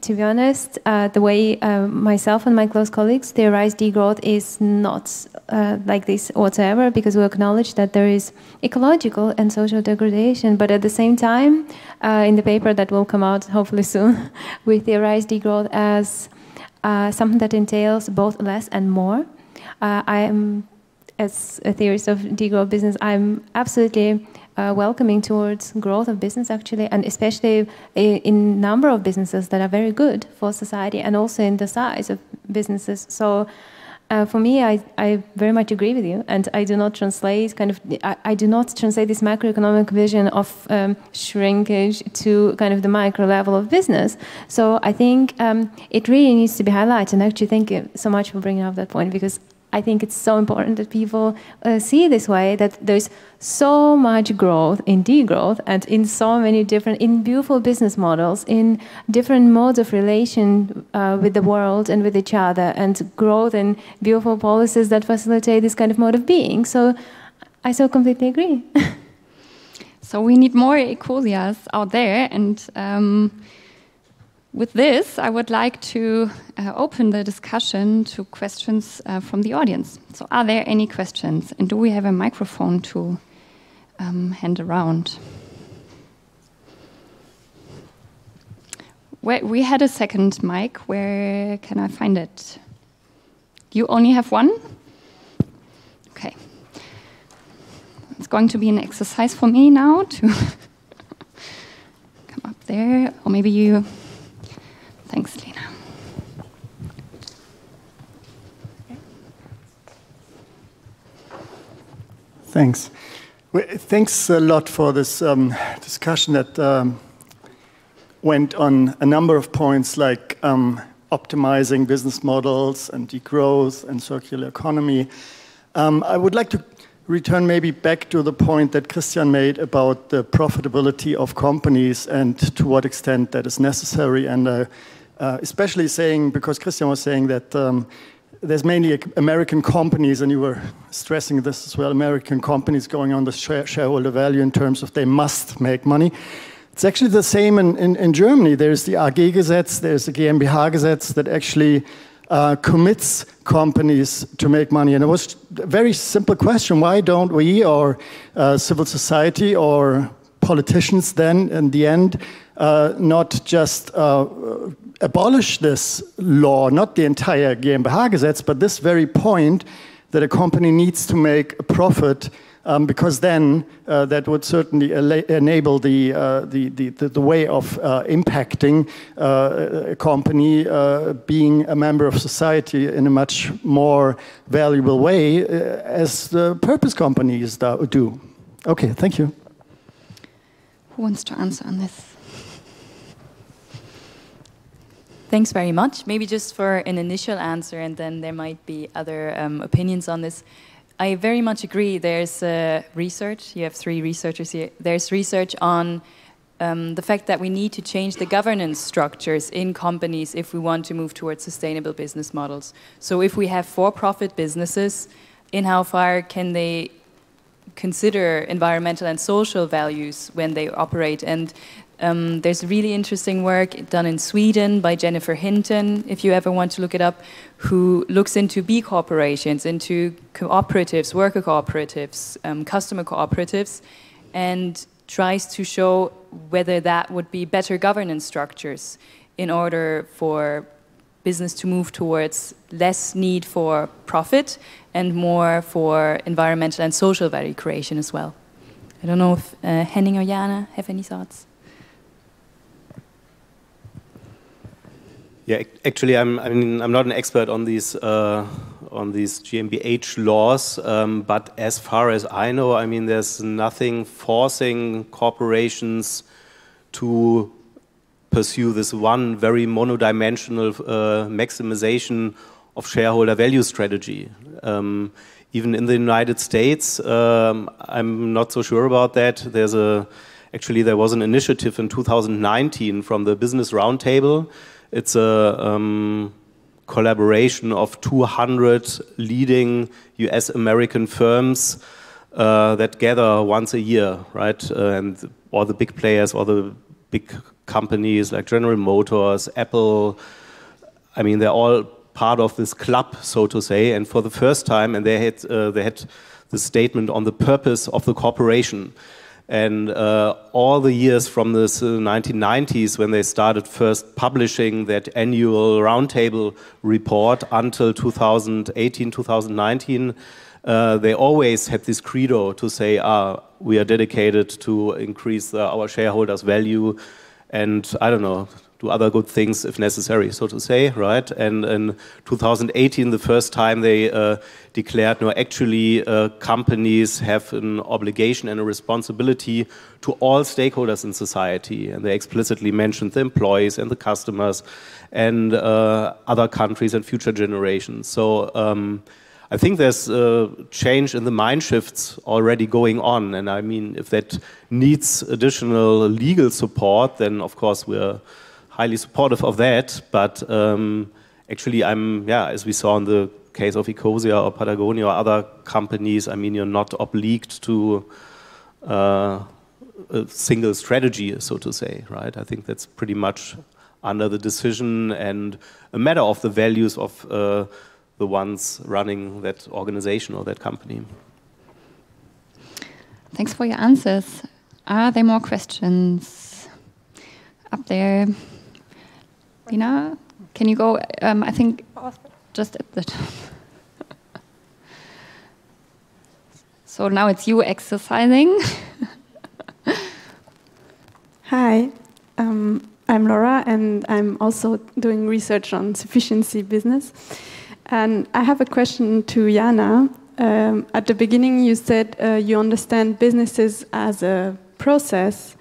to be honest, uh, the way uh, myself and my close colleagues theorize degrowth is not uh, like this whatsoever because we acknowledge that there is ecological and social degradation. But at the same time, uh, in the paper that will come out hopefully soon, (laughs) we theorize degrowth as uh, something that entails both less and more. Uh, I am, as a theorist of degrowth business, I'm absolutely uh, welcoming towards growth of business actually, and especially in number of businesses that are very good for society, and also in the size of businesses. So. Uh, for me, I, I very much agree with you, and I do not translate kind of I, I do not translate this macroeconomic vision of um, shrinkage to kind of the micro level of business. So I think um, it really needs to be highlighted. And actually, thank you so much for bringing up that point because I think it's so important that people uh, see this way that there's so much growth in degrowth and in so many different, in beautiful business models, in different modes of relation uh, with the world and with each other, and growth in beautiful policies that facilitate this kind of mode of being. So I so completely agree. (laughs) so we need more Ecosias out there and. Um, with this, I would like to uh, open the discussion to questions uh, from the audience. So, are there any questions? And do we have a microphone to um, hand around? We had a second mic. Where can I find it? You only have one? Okay. It's going to be an exercise for me now to (laughs) come up there, or maybe you. Thanks, Lena. Thanks. Thanks a lot for this um, discussion that um, went on a number of points like um, optimizing business models and degrowth and circular economy. Um, I would like to return maybe back to the point that Christian made about the profitability of companies and to what extent that is necessary. And uh, uh, especially saying, because Christian was saying that um, there's mainly American companies, and you were stressing this as well, American companies going on the shareholder value in terms of they must make money. It's actually the same in, in, in Germany. There's the AG Gesetz, there's the GmbH Gesetz that actually uh, commits companies to make money. And it was a very simple question why don't we, or uh, civil society, or politicians then in the end, uh, not just uh, abolish this law, not the entire GmbH Gesetz, but this very point that a company needs to make a profit um, because then uh, that would certainly enable the, uh, the, the, the, way of uh, impacting uh, a company uh, being a member of society in a much more valuable way as the purpose companies do. Okay, thank you. Who wants to answer on this? Thanks very much. Maybe just for an initial answer, and then there might be other um, opinions on this. I very much agree. There's uh, research. You have three researchers here. There's research on um, the fact that we need to change the governance structures in companies if we want to move towards sustainable business models. So, if we have for profit businesses, in how far can they consider environmental and social values when they operate? And um, there's really interesting work done in Sweden by Jennifer Hinton, if you ever want to look it up, who looks into B corporations, into cooperatives, worker cooperatives, um, customer cooperatives, and tries to show whether that would be better governance structures in order for business to move towards less need for profit and more for environmental and social value creation as well. I don't know if uh, Henning or Iana have any thoughts. Yeah, actually, I'm. I mean, I'm not an expert on these uh, on these GmbH laws, um, but as far as I know, I mean, there's nothing forcing corporations to pursue this one very monodimensional uh, maximization of shareholder value strategy. Um, even in the United States, um, I'm not so sure about that. There's a actually there was an initiative in 2019 from the Business Roundtable it's a um, collaboration of 200 leading US American firms uh, that gather once a year, right? Uh, and all the big players, all the big companies like General Motors, Apple, I mean, they're all part of this club, so to say. And for the first time, and they had, uh, they had the statement on the purpose of the corporation. And uh, all the years from the 1990s, when they started first publishing that annual roundtable report until 2018, 2019, uh, they always had this credo to say, ah, we are dedicated to increase uh, our shareholders' value. And I don't know, do other good things if necessary, so to say, right? And in 2018, the first time they uh, declared, no, actually, uh, companies have an obligation and a responsibility to all stakeholders in society. And they explicitly mentioned the employees and the customers and uh, other countries and future generations. So um, I think there's a change in the mind shifts already going on. And I mean, if that needs additional legal support, then of course we're highly supportive of that. But um, actually, I'm, yeah, as we saw in the case of Ecosia or Patagonia or other companies, I mean, you're not obliged to uh, a single strategy, so to say, right? I think that's pretty much under the decision and a matter of the values of uh, the ones running that organization or that company. Thanks for your answers. Are there more questions up there? Dina, can you go? Um, I think just at the top. so now it's you exercising. (laughs) Hi, um, I'm Laura, and I'm also doing research on sufficiency business. And I have a question to Iana. Um, at the beginning, you said uh, you understand businesses as a process.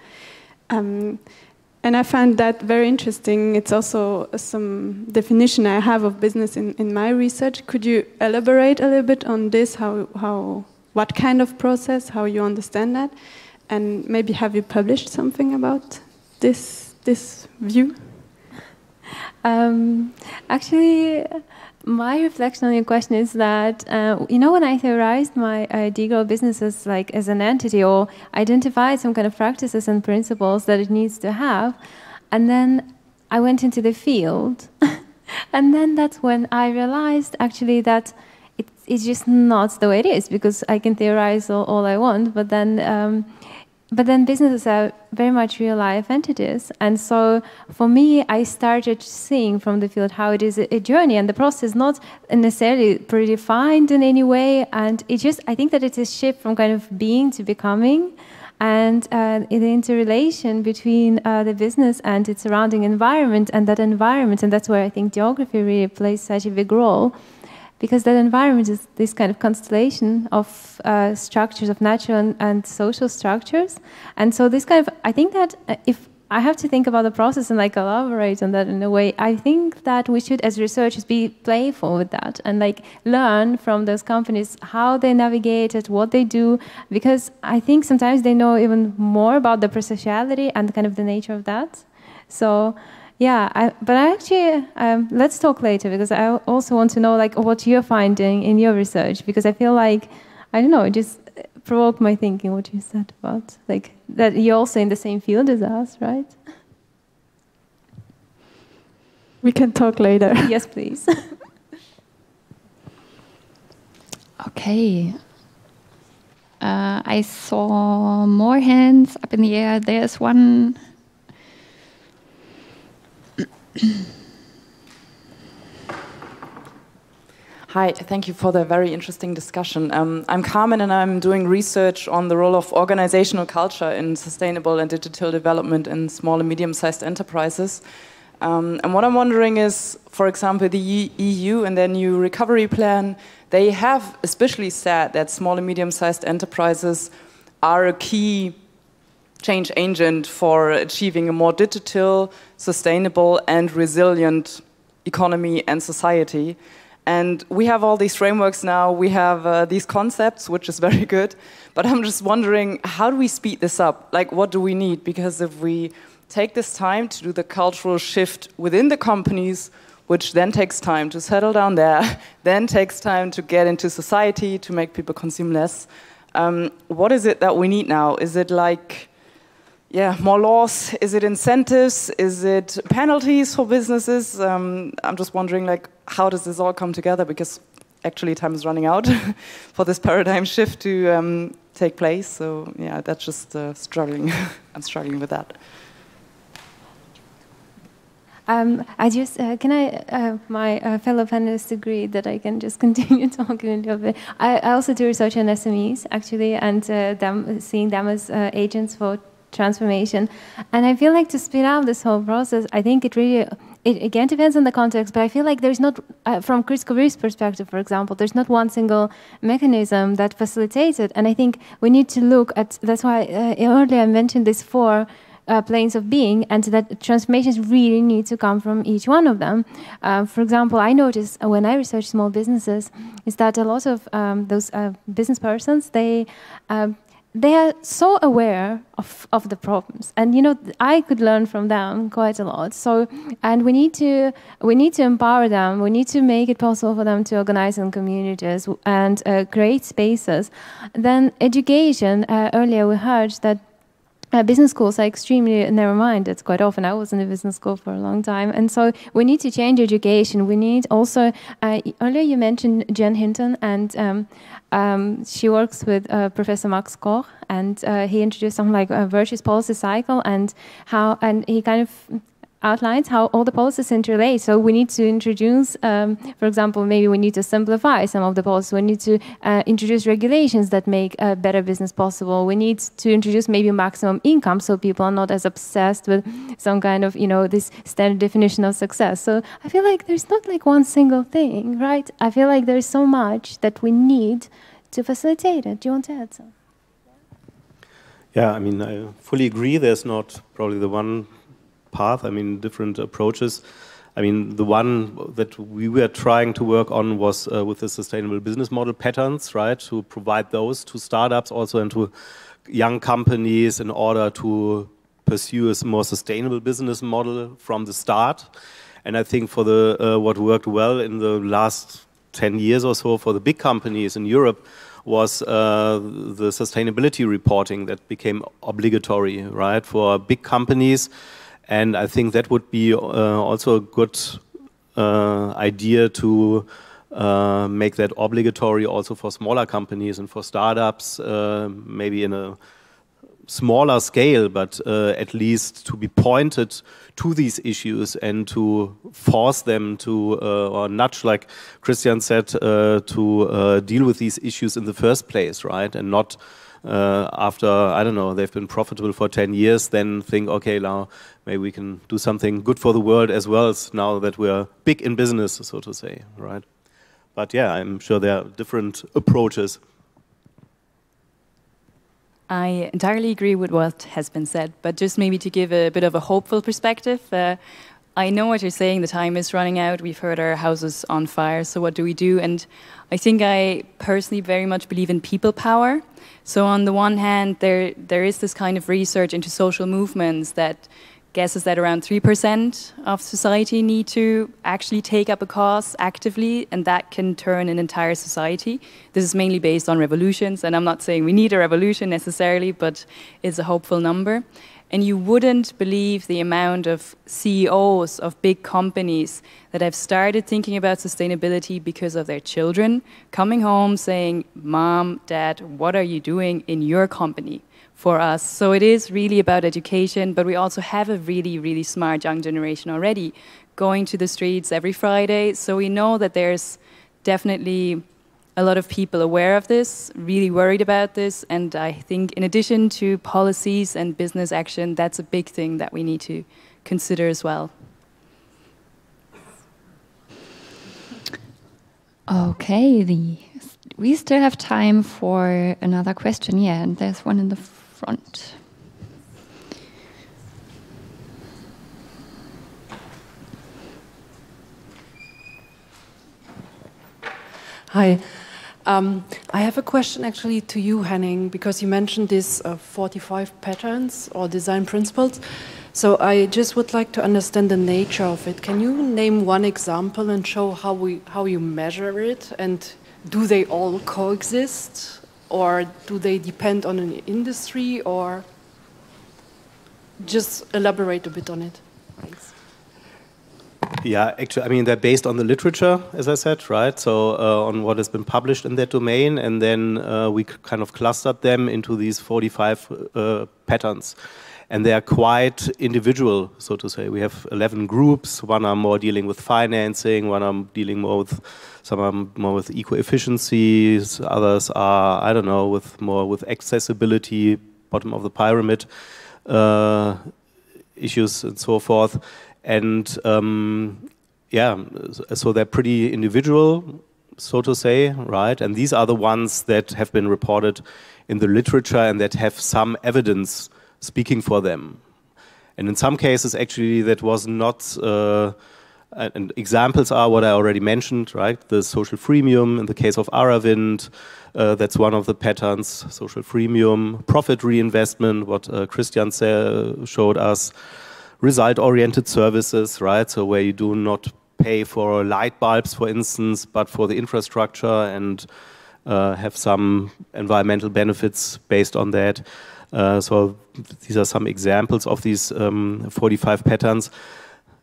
Um, and I find that very interesting. It's also some definition I have of business in, in my research. Could you elaborate a little bit on this? How, how, what kind of process? How you understand that? And maybe have you published something about this this view? Um, actually, my reflection on your question is that uh, you know when I theorized my uh, business as like as an entity or identified some kind of practices and principles that it needs to have, and then I went into the field, (laughs) and then that's when I realized actually that it, it's just not the way it is because I can theorize all, all I want, but then um, but then businesses are very much real life entities. And so for me, I started seeing from the field how it is a journey and the process is not necessarily predefined in any way. And it just, I think that it's a shift from kind of being to becoming and uh, the interrelation between uh, the business and its surrounding environment and that environment. And that's where I think geography really plays such a big role because that environment is this kind of constellation of uh, structures of natural and, and, social structures. And so this kind of i think that uh, if i have to think about the process and like elaborate on that in a way i think that we should as researchers be playful with that and like learn from those companies how they navigate it what they do. Because i think sometimes they know even more about the processuality and kind of the nature of that. So yeah, I, but I actually, um, let's talk later because I also want to know like what you're finding in your research because I feel like I don't know, it just provoked my thinking what you said about like that you're also in the same field as us, right? We can talk later. (laughs) yes, please. (laughs) okay. Uh, I saw more hands up in the air. There's one Hi, thank you for the very interesting discussion. Um, I'm Carmen and I'm doing research on the role of organizational culture in sustainable and digital development in small and medium sized enterprises. Um, and what I'm wondering is, for example, the EU and their new recovery plan, they have especially said that small and medium sized enterprises are a key change agent for achieving a more digital, sustainable, and resilient economy and society. And we have all these frameworks now, we have uh, these concepts, which is (laughs) very good. But I'm just wondering, how do we speed this up? Like, what do we need? Because if we take this time to do the cultural shift within the companies, which then takes time to settle down there, (laughs) then takes time to get into society, to make people consume less. Um, what is it that we need now? Is it like yeah, more laws? Is it incentives? Is it penalties for businesses? Um, I'm just wondering, like, how does this all come together? Because actually, time is running out (laughs) for this paradigm shift to um, take place. So yeah, that's just uh, struggling. (laughs) I'm struggling with that. Um, I just uh, can I uh, my uh, fellow panelists agree that I can just (laughs) continue talking a little bit. I, I also do research on SMEs actually, and uh, them, seeing them as uh, agents for transformation. And I feel like to speed up this whole process, I think it really, it again depends on the context, but I feel like there's not, uh, from Chris Cabrier's perspective, for example, there's not one single mechanism that facilitates it. And I think we need to look at, that's why uh, earlier I mentioned these four uh, planes of being, and that transformations really need to come from each one of them. Uh, for example, I noticed when I research small businesses, is that a lot of um, those uh, business persons they um, they are so aware of, of the problems. And you know i could learn from them quite a lot. So and we need to we need to empower them. We need to make it possible for them to organize in communities and uh, create spaces. Then education uh, earlier we heard that uh, business schools are extremely narrow-minded quite often. I was in a business school for a long time. And so we need to change education. We need also, uh, earlier you mentioned Jen Hinton, and um, um, she works with uh, Professor Max Koch, and uh, he introduced something like a virtuous policy cycle and how, and he kind of outlines how all the policies interrelate. So we need to introduce, um, for example, maybe we need to simplify some of the policies. We need to uh, introduce regulations that make a better business possible. We need to introduce maybe maximum income so people are not as obsessed with some kind of, you know, this standard definition of success. So I feel like there's not like one single thing, right? I feel like there's so much that we need to facilitate it. Do you want to add something? Yeah, I mean, I fully agree. There's not probably the one path. I mean, different approaches. I mean, the one that we were trying to work on was uh, with the sustainable business model patterns, right? To provide those to startups also and to young companies in order to pursue a more sustainable business model from the start. And I think for the uh, what worked well in the last 10 years or so for the big companies in Europe was uh, the sustainability reporting that became obligatory, right, for big companies and I think that would be uh, also a good uh, idea to uh, make that obligatory also for smaller companies and for startups, uh, maybe in a smaller scale, but uh, at least to be pointed to these issues and to force them to, uh, or nudge, like Christian said, to deal with these issues in the first place, right? And not after I don't know they've been profitable for 10 years, then think okay now maybe we can do something good for the world as well as now that we're big in business, so to say, right? But yeah, I'm sure there are different approaches. I entirely agree with what has been said, but just maybe to give a bit of a hopeful perspective. Uh, I know what you're saying, the time is running out. We've heard our houses on fire, so what do we do? And I think I personally very much believe in people power. So on the one hand, there there is this kind of research into social movements that guesses that around 3% of society need to actually take up a cause actively, and that can turn an entire society. This is mainly based on revolutions, and I'm not saying we need a revolution necessarily, but it's a hopeful number. And you wouldn't believe the amount of CEOs of big companies that have started thinking about sustainability because of their children coming home saying, Mom, Dad, what are you doing in your company? for us. So it is really about education, but we also have a really, really smart young generation already going to the streets every Friday. So we know that there's definitely a lot of people aware of this, really worried about this, and I think in addition to policies and business action, that's a big thing that we need to consider as well. Okay, the, we still have time for another question. Yeah, and there's one in the front. Hi. Um, I have a question actually to you, Henning, because you mentioned these uh, 45 patterns or design principles. So I just would like to understand the nature of it. Can you name one example and show how we how you measure it, and do they all coexist, or do they depend on an industry, or just elaborate a bit on it? Thanks. Yeah, actually, I mean, they're based on the literature, as I said, right? So, uh, on what has been published in that domain, and then uh, we kind of clustered them into these 45 uh, patterns. And they are quite individual, so to say. We have 11 groups. One are more dealing with financing, one are dealing more with, some are more with eco efficiencies, others are, I don't know, with more with accessibility, bottom of the pyramid uh, issues and so forth. And um, yeah, so they're pretty individual, so to say, right? And these are the ones that have been reported in the literature and that have some evidence speaking for them. And in some cases, actually, that was not. Uh, and examples are what I already mentioned, right? The social freemium in the case of Aravind, uh, that's one of the patterns. Social freemium, profit reinvestment, what uh, Christian showed us result-oriented services, right? So where you do not pay for light bulbs, for instance, but for the infrastructure and uh, have some environmental benefits based on that. Uh, so these are some examples of these um, 45 patterns.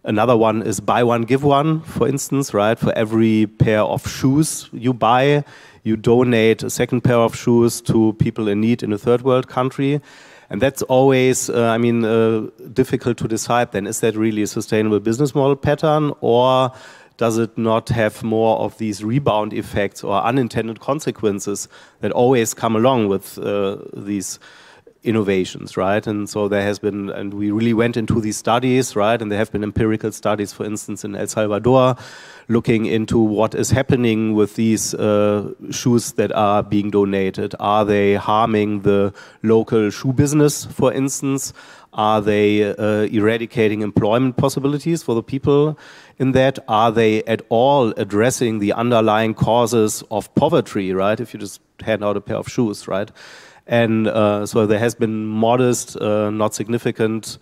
Another one is buy one, give one, for instance, right? For every pair of shoes you buy, you donate a second pair of shoes to people in need in a third world country. And that's always, uh, I mean, uh, difficult to decide then. Is that really a sustainable business model pattern or does it not have more of these rebound effects or unintended consequences that always come along with uh, these innovations, right? And so there has been, and we really went into these studies, right? And there have been empirical studies, for instance, in El Salvador, looking into what is happening with these uh, shoes that are being donated. Are they harming the local shoe business, for instance? Are they uh, eradicating employment possibilities for the people in that? Are they at all addressing the underlying causes of poverty, right? If you just hand out a pair of shoes, right? And uh, so there has been modest, uh, not significant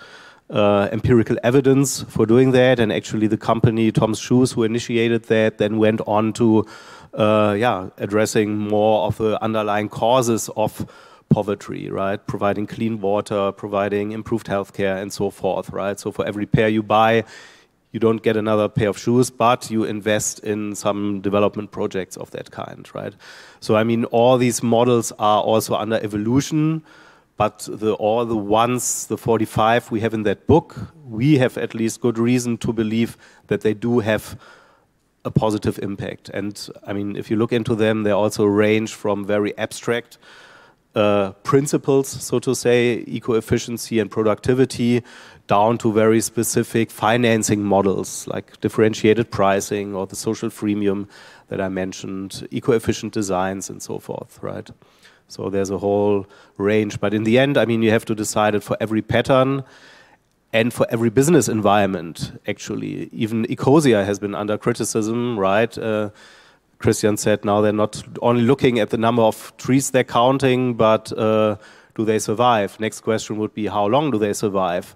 uh, empirical evidence for doing that. And actually, the company Tom's Shoes, who initiated that, then went on to, uh, yeah, addressing more of the underlying causes of poverty, right? Providing clean water, providing improved healthcare, and so forth, right? So for every pair you buy, you don't get another pair of shoes, but you invest in some development projects of that kind, right? So I mean, all these models are also under evolution, but the, all the ones, the 45 we have in that book, we have at least good reason to believe that they do have a positive impact. And I mean, if you look into them, they also range from very abstract uh, principles, so to say, eco-efficiency and productivity, down to very specific financing models like differentiated pricing or the social freemium that I mentioned, eco-efficient designs and so forth, right? So there's a whole range. But in the end, I mean, you have to decide it for every pattern and for every business environment, actually. Even Ecosia has been under criticism, right? Uh, Christian said now they're not only looking at the number of trees they're counting, but uh, do they survive? Next question would be how long do they survive?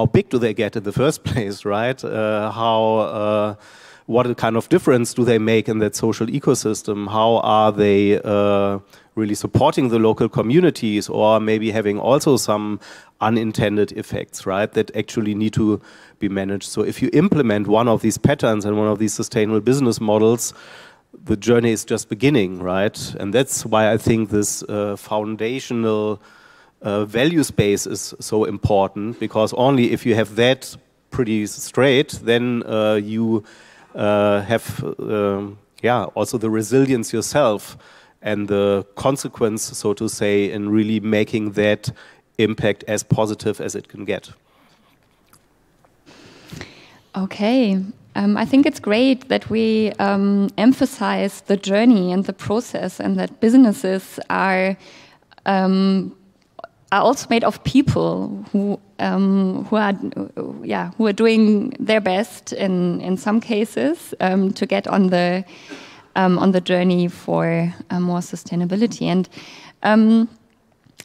How big do they get in the (laughs) first place, right? Uh, how uh, what kind of difference do they make in that social ecosystem? How are they uh, really supporting the local communities, or maybe having also some unintended effects, right? That actually need to be managed. So if you implement one of these patterns and one of these sustainable business models, the journey is just beginning, right? And that's why I think this uh, foundational uh, value space is so important because only if you have that pretty straight, then uh, you uh, have um, yeah, also the resilience yourself and the consequence, so to say, in really making that impact as positive as it can get. Okay. Um, I think it's great that we um, emphasize the journey and the process, and that businesses are um, are also made of people who um, who are yeah who are doing their best in in some cases um, to get on the um, on the journey for uh, more sustainability. And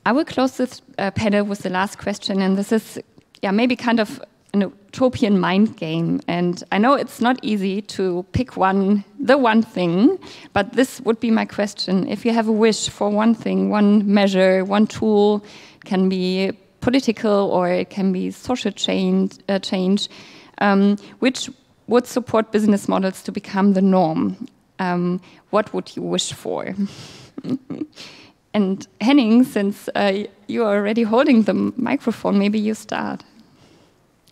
I will close this uh, panel with the last question, and this is yeah maybe kind of an utopian mind game. And I know it's not easy to pick one, the one thing, but this would be my question. If you have a wish for one thing, one measure, one tool, can be political or it can be social change, uh, change um, which would support business models to become the norm. Um, what would you wish for? (laughs) and Henning, since uh, you are already holding the microphone, maybe you start.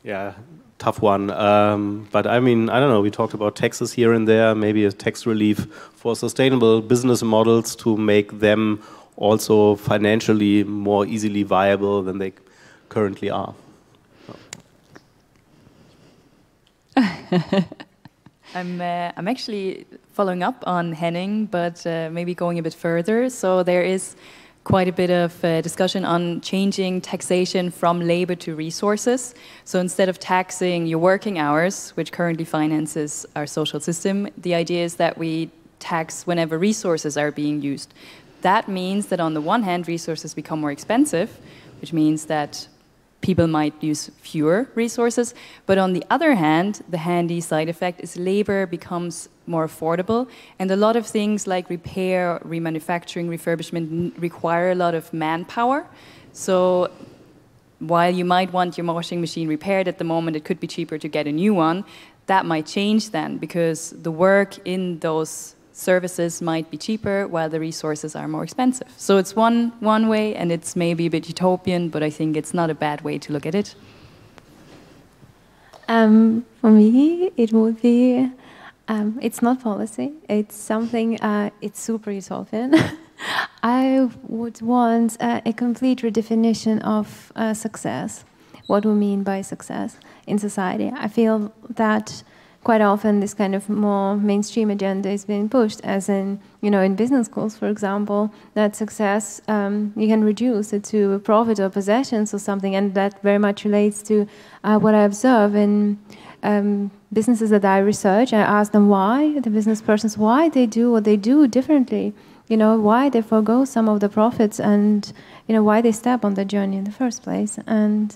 Yeah, tough one. Um, but I mean, I don't know. We talked about taxes here and there, maybe a tax relief for sustainable business models to make them also financially more easily viable than they currently are. (laughs) I'm, uh, I'm actually following up on Henning, but uh, maybe going a bit further. So there is quite a bit of uh, discussion on changing taxation from labor to resources. So instead of taxing your working hours, which currently finances our social system, the idea is that we tax whenever resources are being used. That means that on the one hand, resources become more expensive, which means that people might use fewer resources. But on the other hand, the handy side effect is labor becomes more affordable. And a lot of things like repair, remanufacturing, refurbishment require a lot of manpower. So while you might want your washing machine repaired at the moment, it could be cheaper to get a new one. That might change then because the work in those services might be cheaper while the resources are more expensive. So it's one, one way, and it's maybe a bit utopian, but I think it's not a bad way to look at it. Um, for me, it would be um, it's not policy. It's something. Uh, it's super utopian. (laughs) I would want uh, a complete redefinition of uh, success. What we mean by success in society. I feel that quite often this kind of more mainstream agenda is being pushed, as in, you know, in business schools, for example, that success, um, you can reduce it to profit or possessions or something, and that very much relates to uh, what I observe in um, businesses that I research. I ask them why, the business persons, why they do what they do differently, you know, why they forego some of the profits and, you know, why they step on the journey in the first place. And,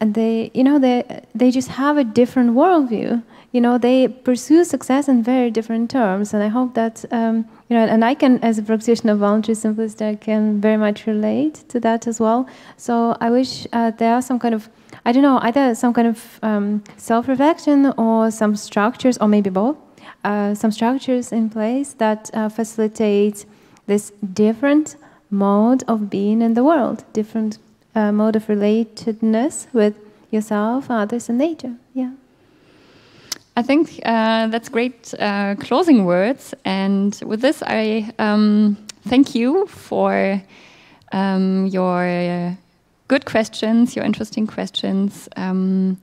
and they, you know, they, they just have a different worldview you know, they pursue success in very different terms. And I hope that, um, you know, and I can, as a practitioner of voluntary simplicity, I can very much relate to that as well. So I wish uh, there are some kind of, I don't know, either some kind of um, self-reflection or some structures, or maybe both, uh, some structures in place that uh, facilitate this different mode of being in the world, different uh, mode of relatedness with yourself, others, and nature. Yeah. I think uh, that's great uh, closing words. And with this, I um, thank you for um, your good questions, your interesting questions, um,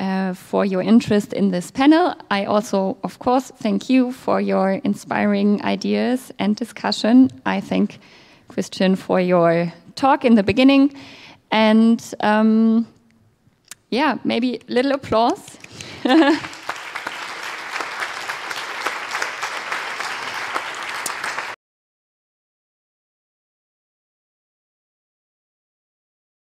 uh, for your interest in this panel. I also, of course, thank you for your inspiring ideas and discussion. I thank Christian for your talk in the beginning. And um, yeah, maybe a little applause. (laughs)